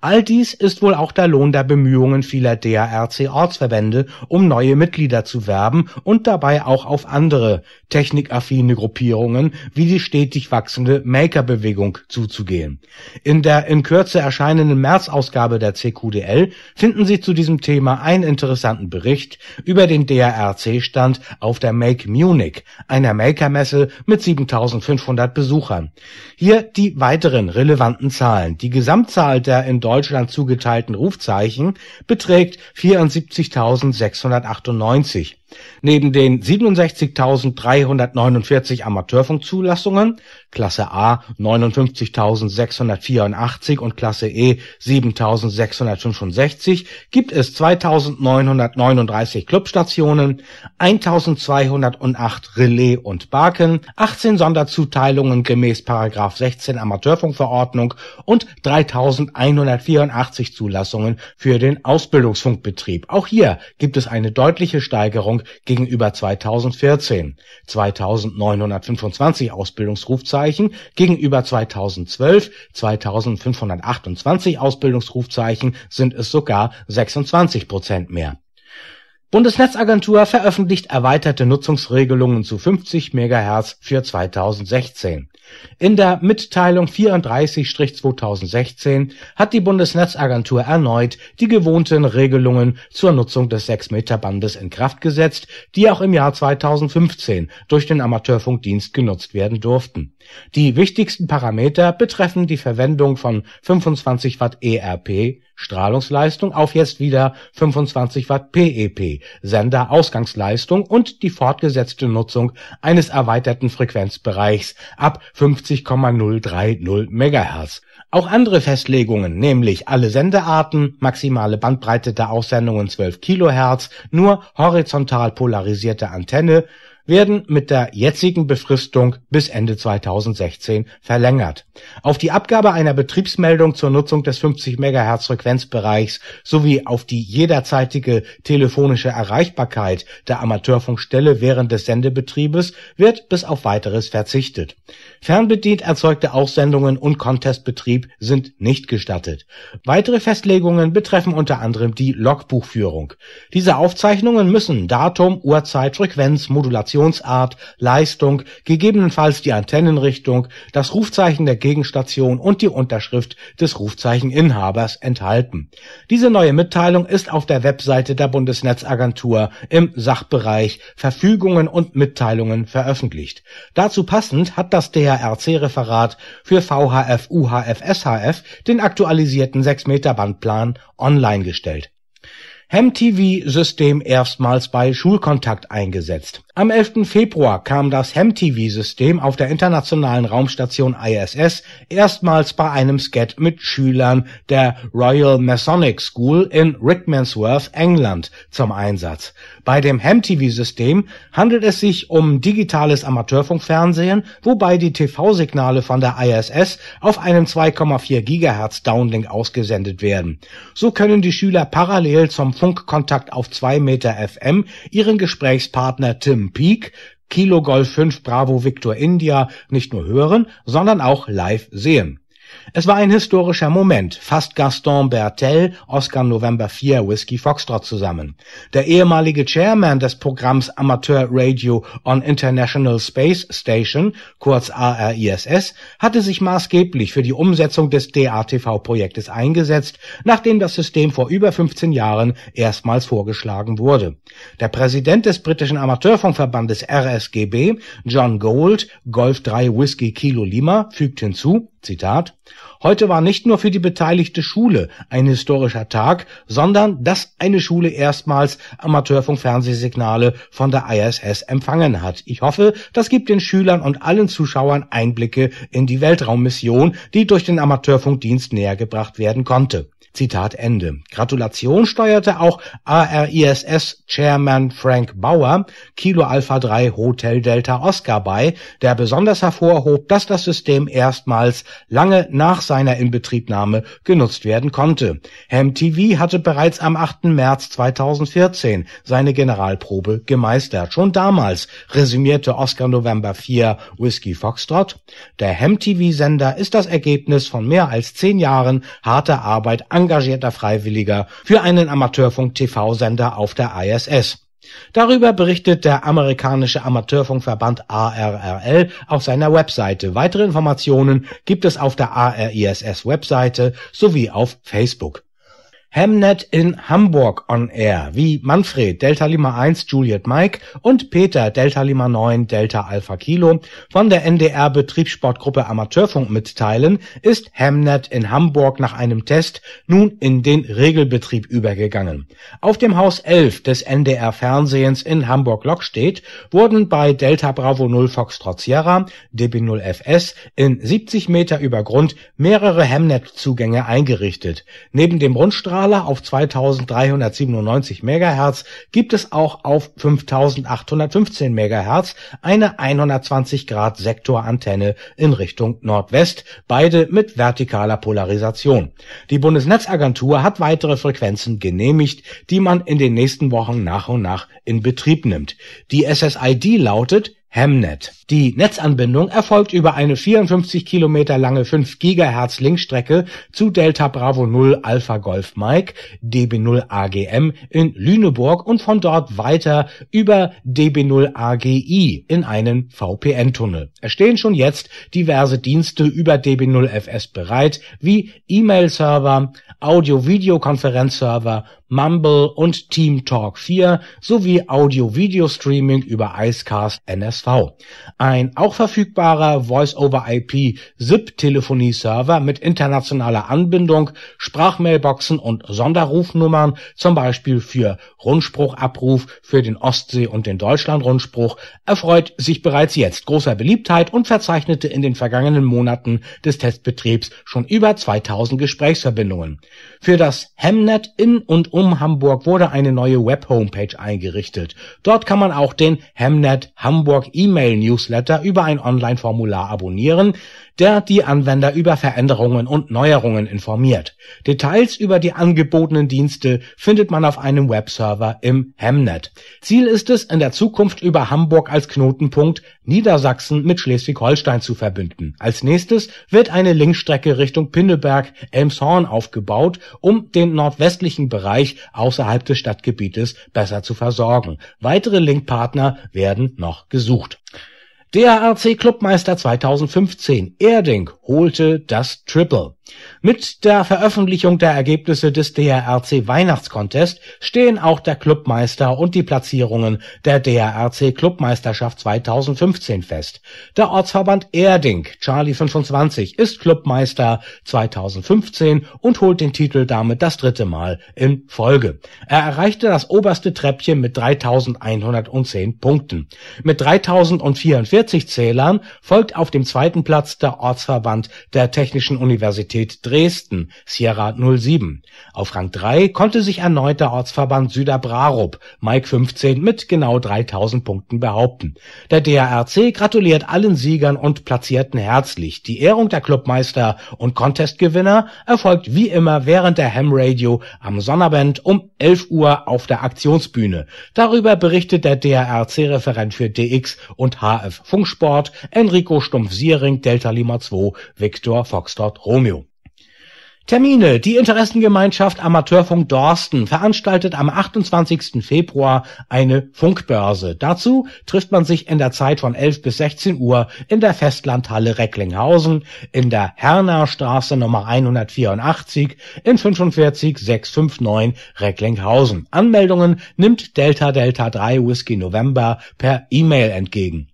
All dies ist wohl auch der Lohn der Bemühungen vieler DARC-Ortsverbände, um neue Mitglieder zu werben und dabei auch auf andere technikaffine Gruppierungen wie die stetig wachsende Maker-Bewegung zuzugehen. In der in Kürze erscheinenden März-Ausgabe der CQDL finden Sie zu diesem Thema einen interessanten Bericht über den DARC-Stand auf der Make Munich, einer Maker-Messe mit 7500 Besuchern. Hier die weiteren relevanten Zahlen. Die Gesamtzahl der in Deutschland zugeteilten Rufzeichen beträgt 74.698. Neben den 67.349 Amateurfunkzulassungen, Klasse A 59.684 und Klasse E 7.665, gibt es 2.939 Clubstationen, 1.208 Relais und Barken, 18 Sonderzuteilungen gemäß § 16 Amateurfunkverordnung und 3.184 Zulassungen für den Ausbildungsfunkbetrieb. Auch hier gibt es eine deutliche Steigerung gegenüber 2014, 2.925 Ausbildungsrufzeichen gegenüber 2012, 2.528 Ausbildungsrufzeichen sind es sogar 26 Prozent mehr. Bundesnetzagentur veröffentlicht erweiterte Nutzungsregelungen zu 50 MHz für 2016. In der Mitteilung 34-2016 hat die Bundesnetzagentur erneut die gewohnten Regelungen zur Nutzung des 6-Meter-Bandes in Kraft gesetzt, die auch im Jahr 2015 durch den Amateurfunkdienst genutzt werden durften. Die wichtigsten Parameter betreffen die Verwendung von 25 Watt ERP Strahlungsleistung auf jetzt wieder 25 Watt PEP Senderausgangsleistung und die fortgesetzte Nutzung eines erweiterten Frequenzbereichs ab 50,030 MHz. Auch andere Festlegungen, nämlich alle Sendearten, maximale Bandbreite der Aussendungen 12 kHz, nur horizontal polarisierte Antenne werden mit der jetzigen Befristung bis Ende 2016 verlängert. Auf die Abgabe einer Betriebsmeldung zur Nutzung des 50 MHz Frequenzbereichs sowie auf die jederzeitige telefonische Erreichbarkeit der Amateurfunkstelle während des Sendebetriebes wird bis auf weiteres verzichtet. Fernbedient erzeugte Aussendungen und Contestbetrieb sind nicht gestattet. Weitere Festlegungen betreffen unter anderem die Logbuchführung. Diese Aufzeichnungen müssen Datum, Uhrzeit, Frequenz, Modulation Kommunikationsart, Leistung, gegebenenfalls die Antennenrichtung, das Rufzeichen der Gegenstation und die Unterschrift des Rufzeicheninhabers enthalten. Diese neue Mitteilung ist auf der Webseite der Bundesnetzagentur im Sachbereich Verfügungen und Mitteilungen veröffentlicht. Dazu passend hat das DHRC-Referat für VHF, UHF, SHF den aktualisierten 6-Meter-Bandplan online gestellt. HEM-TV-System erstmals bei Schulkontakt eingesetzt. Am 11. Februar kam das HEM-TV-System auf der internationalen Raumstation ISS erstmals bei einem Skat mit Schülern der Royal Masonic School in Rickmansworth, England, zum Einsatz. Bei dem HEM-TV-System handelt es sich um digitales Amateurfunkfernsehen, wobei die TV-Signale von der ISS auf einem 2,4 GHz Downlink ausgesendet werden. So können die Schüler parallel zum Funkkontakt auf 2 Meter FM ihren Gesprächspartner Tim Peake Kilo Golf 5 Bravo Victor India nicht nur hören, sondern auch live sehen es war ein historischer Moment, fasst Gaston Bertel, Oscar November 4 Whiskey Foxtrot zusammen. Der ehemalige Chairman des Programms Amateur Radio on International Space Station, kurz ARISS, hatte sich maßgeblich für die Umsetzung des DATV-Projektes eingesetzt, nachdem das System vor über 15 Jahren erstmals vorgeschlagen wurde. Der Präsident des britischen Amateurfunkverbandes RSGB, John Gold, Golf 3 Whiskey Kilo Lima, fügt hinzu, Zitat Heute war nicht nur für die beteiligte Schule ein historischer Tag, sondern dass eine Schule erstmals Amateurfunk-Fernsehsignale von der ISS empfangen hat. Ich hoffe, das gibt den Schülern und allen Zuschauern Einblicke in die Weltraummission, die durch den Amateurfunkdienst nähergebracht werden konnte. Zitat Ende. Gratulation steuerte auch ARISS-Chairman Frank Bauer, Kilo Alpha 3 Hotel Delta Oscar bei, der besonders hervorhob, dass das System erstmals lange nach seiner Inbetriebnahme genutzt werden konnte. Ham TV hatte bereits am 8. März 2014 seine Generalprobe gemeistert. Schon damals resümierte Oscar November 4 Whiskey Foxtrot. Der Ham TV Sender ist das Ergebnis von mehr als zehn Jahren harter Arbeit engagierter Freiwilliger für einen Amateurfunk-TV-Sender auf der ISS. Darüber berichtet der amerikanische Amateurfunkverband ARRL auf seiner Webseite. Weitere Informationen gibt es auf der ARISS Webseite sowie auf Facebook. Hamnet in Hamburg on Air, wie Manfred Delta Lima 1 Juliet Mike und Peter Delta Lima 9 Delta Alpha Kilo von der NDR Betriebssportgruppe Amateurfunk mitteilen, ist Hamnet in Hamburg nach einem Test nun in den Regelbetrieb übergegangen. Auf dem Haus 11 des NDR Fernsehens in Hamburg-Lockstedt wurden bei Delta Bravo 0 Foxtrot Sierra DB0 FS in 70 Meter über Grund mehrere Hamnet-Zugänge eingerichtet. Neben dem Rundstrahl Skala auf 2397 MHz gibt es auch auf 5815 MHz eine 120 Grad Sektorantenne in Richtung Nordwest, beide mit vertikaler Polarisation. Die Bundesnetzagentur hat weitere Frequenzen genehmigt, die man in den nächsten Wochen nach und nach in Betrieb nimmt. Die SSID lautet Hamnet. Die Netzanbindung erfolgt über eine 54 Kilometer lange 5 Gigahertz Linkstrecke zu Delta Bravo 0 Alpha Golf Mike DB0 AGM in Lüneburg und von dort weiter über DB0 AGI in einen VPN-Tunnel. Es stehen schon jetzt diverse Dienste über DB0 FS bereit, wie E-Mail-Server, Audio-Video-Konferenzserver, Mumble und TeamTalk 4 sowie Audio-Video-Streaming über Icecast NSV. Ein auch verfügbarer Voice-over-IP SIP-Telefonie-Server mit internationaler Anbindung, Sprachmailboxen und Sonderrufnummern, zum Beispiel für Rundspruchabruf für den Ostsee- und den Deutschlandrundspruch, erfreut sich bereits jetzt großer Beliebtheit und verzeichnete in den vergangenen Monaten des Testbetriebs schon über 2000 Gesprächsverbindungen. Für das Hemnet in und um Hamburg wurde eine neue Web-Homepage eingerichtet. Dort kann man auch den Hemnet Hamburg E-Mail Newsletter über ein Online-Formular abonnieren, der die Anwender über Veränderungen und Neuerungen informiert. Details über die angebotenen Dienste findet man auf einem Webserver im Hemnet. Ziel ist es, in der Zukunft über Hamburg als Knotenpunkt Niedersachsen mit Schleswig-Holstein zu verbinden. Als nächstes wird eine Linkstrecke Richtung Pinneberg Elmshorn aufgebaut, um den nordwestlichen Bereich außerhalb des Stadtgebietes besser zu versorgen. Weitere Linkpartner werden noch gesucht. DRC Clubmeister 2015 Erding holte das Triple. Mit der Veröffentlichung der Ergebnisse des DRC Weihnachtscontest stehen auch der Clubmeister und die Platzierungen der DRC Clubmeisterschaft 2015 fest. Der Ortsverband Erding, Charlie 25, ist Clubmeister 2015 und holt den Titel damit das dritte Mal in Folge. Er erreichte das oberste Treppchen mit 3110 Punkten. Mit 3044 Zählern folgt auf dem zweiten Platz der Ortsverband der Technischen Universität Dresden (Sierra 07). Auf Rang 3 konnte sich erneut der Ortsverband Süderbrarup (Mike 15) mit genau 3000 Punkten behaupten. Der DRC gratuliert allen Siegern und Platzierten herzlich. Die Ehrung der Clubmeister und Contestgewinner erfolgt wie immer während der Ham Radio am Sonnabend um 11 Uhr auf der Aktionsbühne. Darüber berichtet der DRC-Referent für DX und HF Funksport Enrico Stumpf-Siering Delta Lima 2 Victor Foxtrot Romeo Termine. Die Interessengemeinschaft Amateurfunk Dorsten veranstaltet am 28. Februar eine Funkbörse. Dazu trifft man sich in der Zeit von 11 bis 16 Uhr in der Festlandhalle Recklinghausen in der Herner Straße Nummer 184 in 45659 Recklinghausen. Anmeldungen nimmt Delta Delta 3 Whisky November per E-Mail entgegen.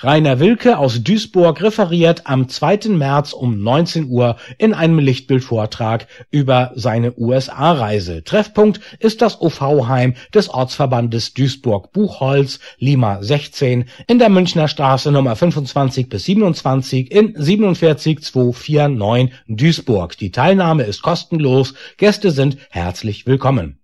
Rainer Wilke aus Duisburg referiert am 2. März um 19 Uhr in einem Lichtbildvortrag über seine USA-Reise. Treffpunkt ist das OV-Heim des Ortsverbandes Duisburg-Buchholz, Lima 16, in der Münchner Straße Nummer 25 bis 27 in 47249 Duisburg. Die Teilnahme ist kostenlos. Gäste sind herzlich willkommen.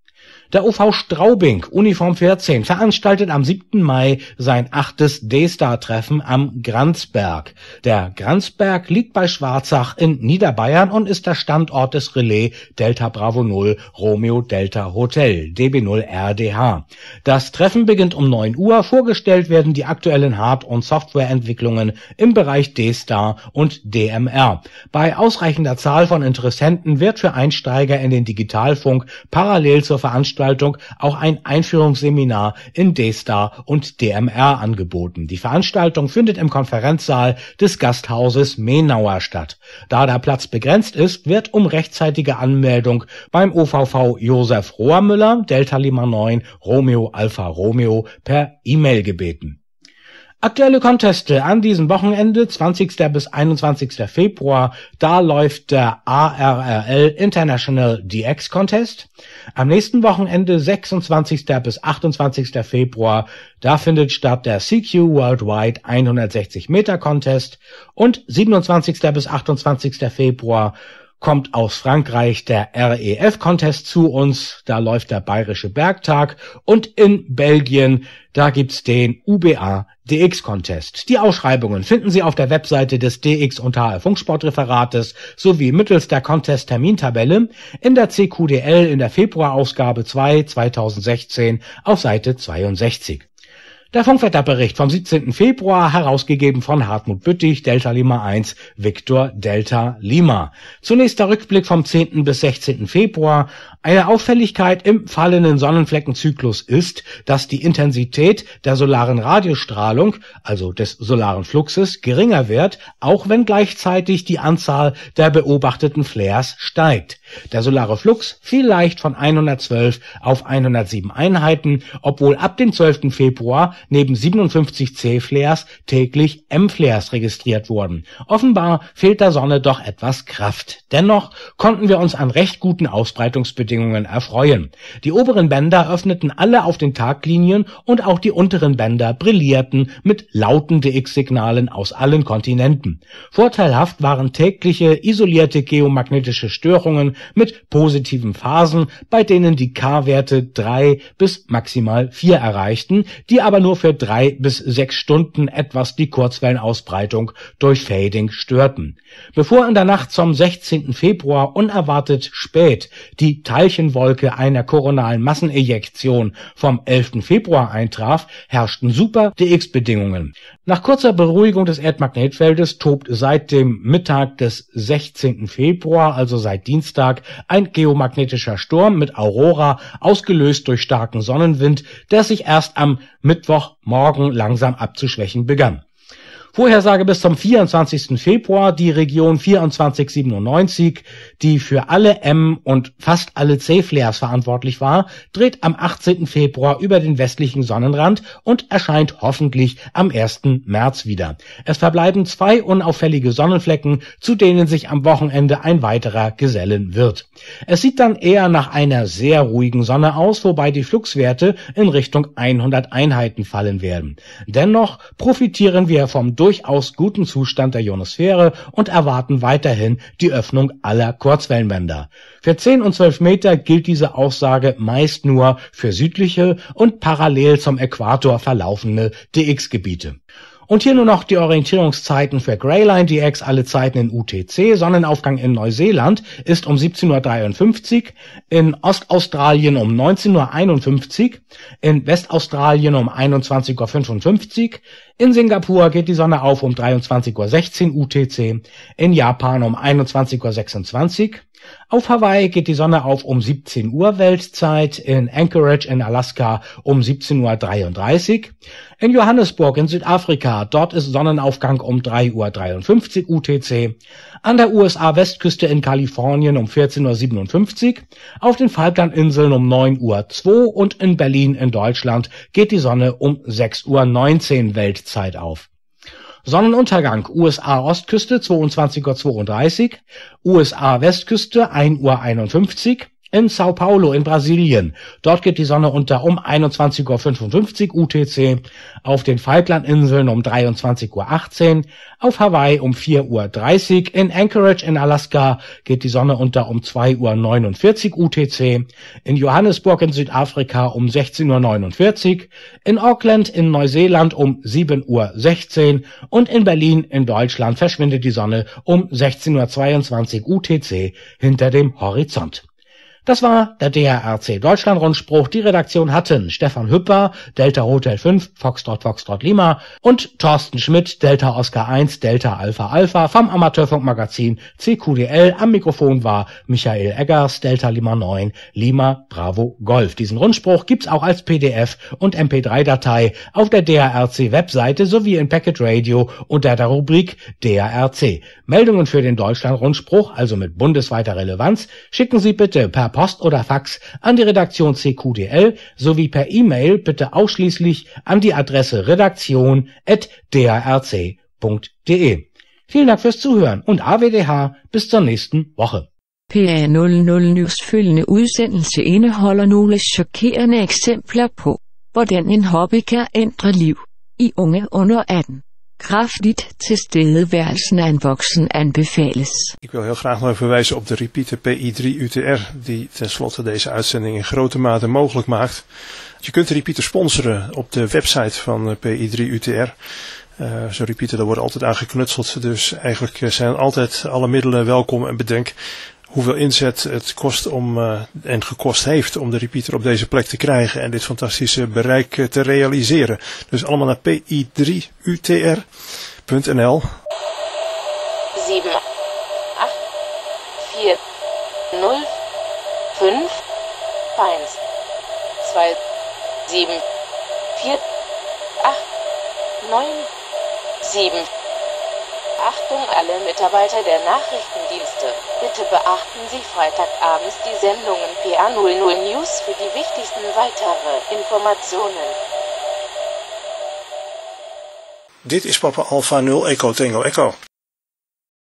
Der OV Straubing Uniform 14 veranstaltet am 7. Mai sein achtes D-Star-Treffen am Granzberg. Der Granzberg liegt bei Schwarzach in Niederbayern und ist der Standort des Relais Delta Bravo 0 Romeo Delta Hotel DB0 RDH. Das Treffen beginnt um 9 Uhr. Vorgestellt werden die aktuellen Hard- und Softwareentwicklungen im Bereich D-Star und DMR. Bei ausreichender Zahl von Interessenten wird für Einsteiger in den Digitalfunk parallel zur Veranstaltung Veranstaltung auch ein Einführungsseminar in D-Star und DMR angeboten. Die Veranstaltung findet im Konferenzsaal des Gasthauses Menauer statt. Da der Platz begrenzt ist, wird um rechtzeitige Anmeldung beim OVV Josef Rohrmüller, Delta Lima 9, Romeo Alpha Romeo per E-Mail gebeten. Aktuelle Conteste an diesem Wochenende, 20. bis 21. Februar, da läuft der ARRL International DX Contest. Am nächsten Wochenende, 26. bis 28. Februar, da findet statt der CQ Worldwide 160 Meter Contest und 27. bis 28. Februar kommt aus Frankreich der REF-Contest zu uns, da läuft der Bayerische Bergtag und in Belgien, da gibt's den UBA DX Contest. Die Ausschreibungen finden Sie auf der Webseite des DX und HR Funksportreferates sowie mittels der Contest Termintabelle in der CQDL in der Februarausgabe 2 2016 auf Seite 62. Der Funkwetterbericht vom 17. Februar, herausgegeben von Hartmut Büttich, Delta Lima 1, Victor Delta Lima. Zunächst der Rückblick vom 10. bis 16. Februar. Eine Auffälligkeit im fallenden Sonnenfleckenzyklus ist, dass die Intensität der solaren Radiostrahlung, also des solaren Fluxes, geringer wird, auch wenn gleichzeitig die Anzahl der beobachteten Flares steigt. Der solare Flux fiel leicht von 112 auf 107 Einheiten, obwohl ab dem 12. Februar neben 57 C-Flares täglich M-Flares registriert wurden. Offenbar fehlt der Sonne doch etwas Kraft. Dennoch konnten wir uns an recht guten Ausbreitungsbedingungen erfreuen. Die oberen Bänder öffneten alle auf den Taglinien und auch die unteren Bänder brillierten mit lauten DX-Signalen aus allen Kontinenten. Vorteilhaft waren tägliche isolierte geomagnetische Störungen mit positiven Phasen, bei denen die K-Werte 3 bis maximal 4 erreichten, die aber nur für drei bis sechs Stunden etwas die Kurzwellenausbreitung durch Fading störten. Bevor in der Nacht zum 16. Februar unerwartet spät die Teilchenwolke einer koronalen Massenejektion vom 11. Februar eintraf, herrschten super DX-Bedingungen. Nach kurzer Beruhigung des Erdmagnetfeldes tobt seit dem Mittag des 16. Februar, also seit Dienstag, ein geomagnetischer Sturm mit Aurora, ausgelöst durch starken Sonnenwind, der sich erst am Mittwochmorgen langsam abzuschwächen begann Vorhersage bis zum 24. Februar die Region 2497, die für alle M und fast alle C-Flares verantwortlich war, dreht am 18. Februar über den westlichen Sonnenrand und erscheint hoffentlich am 1. März wieder. Es verbleiben zwei unauffällige Sonnenflecken, zu denen sich am Wochenende ein weiterer gesellen wird. Es sieht dann eher nach einer sehr ruhigen Sonne aus, wobei die Fluxwerte in Richtung 100 Einheiten fallen werden. Dennoch profitieren wir vom durchaus guten Zustand der Ionosphäre und erwarten weiterhin die Öffnung aller Kurzwellenbänder. Für 10 und 12 Meter gilt diese Aussage meist nur für südliche und parallel zum Äquator verlaufende DX-Gebiete. Und hier nur noch die Orientierungszeiten für Greyline DX, alle Zeiten in UTC. Sonnenaufgang in Neuseeland ist um 17.53 Uhr, in Ostaustralien um 19.51 Uhr, in Westaustralien um 21.55 Uhr, in Singapur geht die Sonne auf um 23.16 Uhr UTC, in Japan um 21.26 Uhr, auf Hawaii geht die Sonne auf um 17 Uhr Weltzeit, in Anchorage in Alaska um 17.33 Uhr, in Johannesburg in Südafrika, dort ist Sonnenaufgang um 3.53 Uhr UTC, an der USA-Westküste in Kalifornien um 14.57 Uhr, auf den Falklandinseln um 9.02 Uhr und in Berlin in Deutschland geht die Sonne um 6.19 Uhr Weltzeit auf Sonnenuntergang USA Ostküste 22.32 Uhr, USA Westküste 1.51 Uhr, in Sao Paulo in Brasilien. Dort geht die Sonne unter um 21.55 Uhr UTC, auf den Falklandinseln um 23.18 Uhr, auf Hawaii um 4.30 Uhr, in Anchorage in Alaska geht die Sonne unter um 2.49 Uhr UTC, in Johannesburg in Südafrika um 16.49 Uhr, in Auckland in Neuseeland um 7.16 Uhr und in Berlin in Deutschland verschwindet die Sonne um 16.22 Uhr UTC hinter dem Horizont. Das war der DRRC Deutschlandrundspruch. Die Redaktion hatten Stefan Hüpper, Delta Hotel 5, Foxtrot Foxtrot Lima und Thorsten Schmidt, Delta Oscar 1, Delta Alpha Alpha vom Amateurfunkmagazin CQDL. Am Mikrofon war Michael Eggers, Delta Lima 9, Lima Bravo Golf. Diesen Rundspruch gibt's auch als PDF und MP3-Datei auf der DRRC Webseite sowie in Packet Radio unter der Rubrik DRRC. Meldungen für den Deutschlandrundspruch, also mit bundesweiter Relevanz, schicken Sie bitte per Post oder Fax an die Redaktion CQDL sowie per E-Mail bitte ausschließlich an die Adresse redaktion.drc.de. Vielen Dank fürs Zuhören und AWDH bis zur nächsten Woche. PA00 News følgende udsendelse indeholder nogle chokerende eksempler på, hvordan en hobby kan ændre liv i unge under 18. Kraftigt tilstedeværelsen af en anbefales. Ik wil heel graag nog even wijzen op de repeater PI3 UTR, die tenslotte deze uitzending in grote mate mogelijk maakt. Je kunt de repeater sponsoren op de website van PI3 UTR. Uh, Zo'n repeater, daar wordt altijd aan geknutseld. Dus eigenlijk zijn altijd alle middelen welkom. En bedenk hoeveel inzet het kost om, uh, en gekost heeft om de repeater op deze plek te krijgen en dit fantastische bereik uh, te realiseren. Dus allemaal naar pi3utr.nl. 7, 8, 4, 0, 5, 1, 2, 7, 4, 8, 9, 7. Achtung alle Mitarbeiter der Nachrichtendienste. Bitte beachten Sie Freitagabends die Sendungen PA00 News für die wichtigsten weitere Informationen. Dit is Papa Alpha 0 Echo Tango Echo.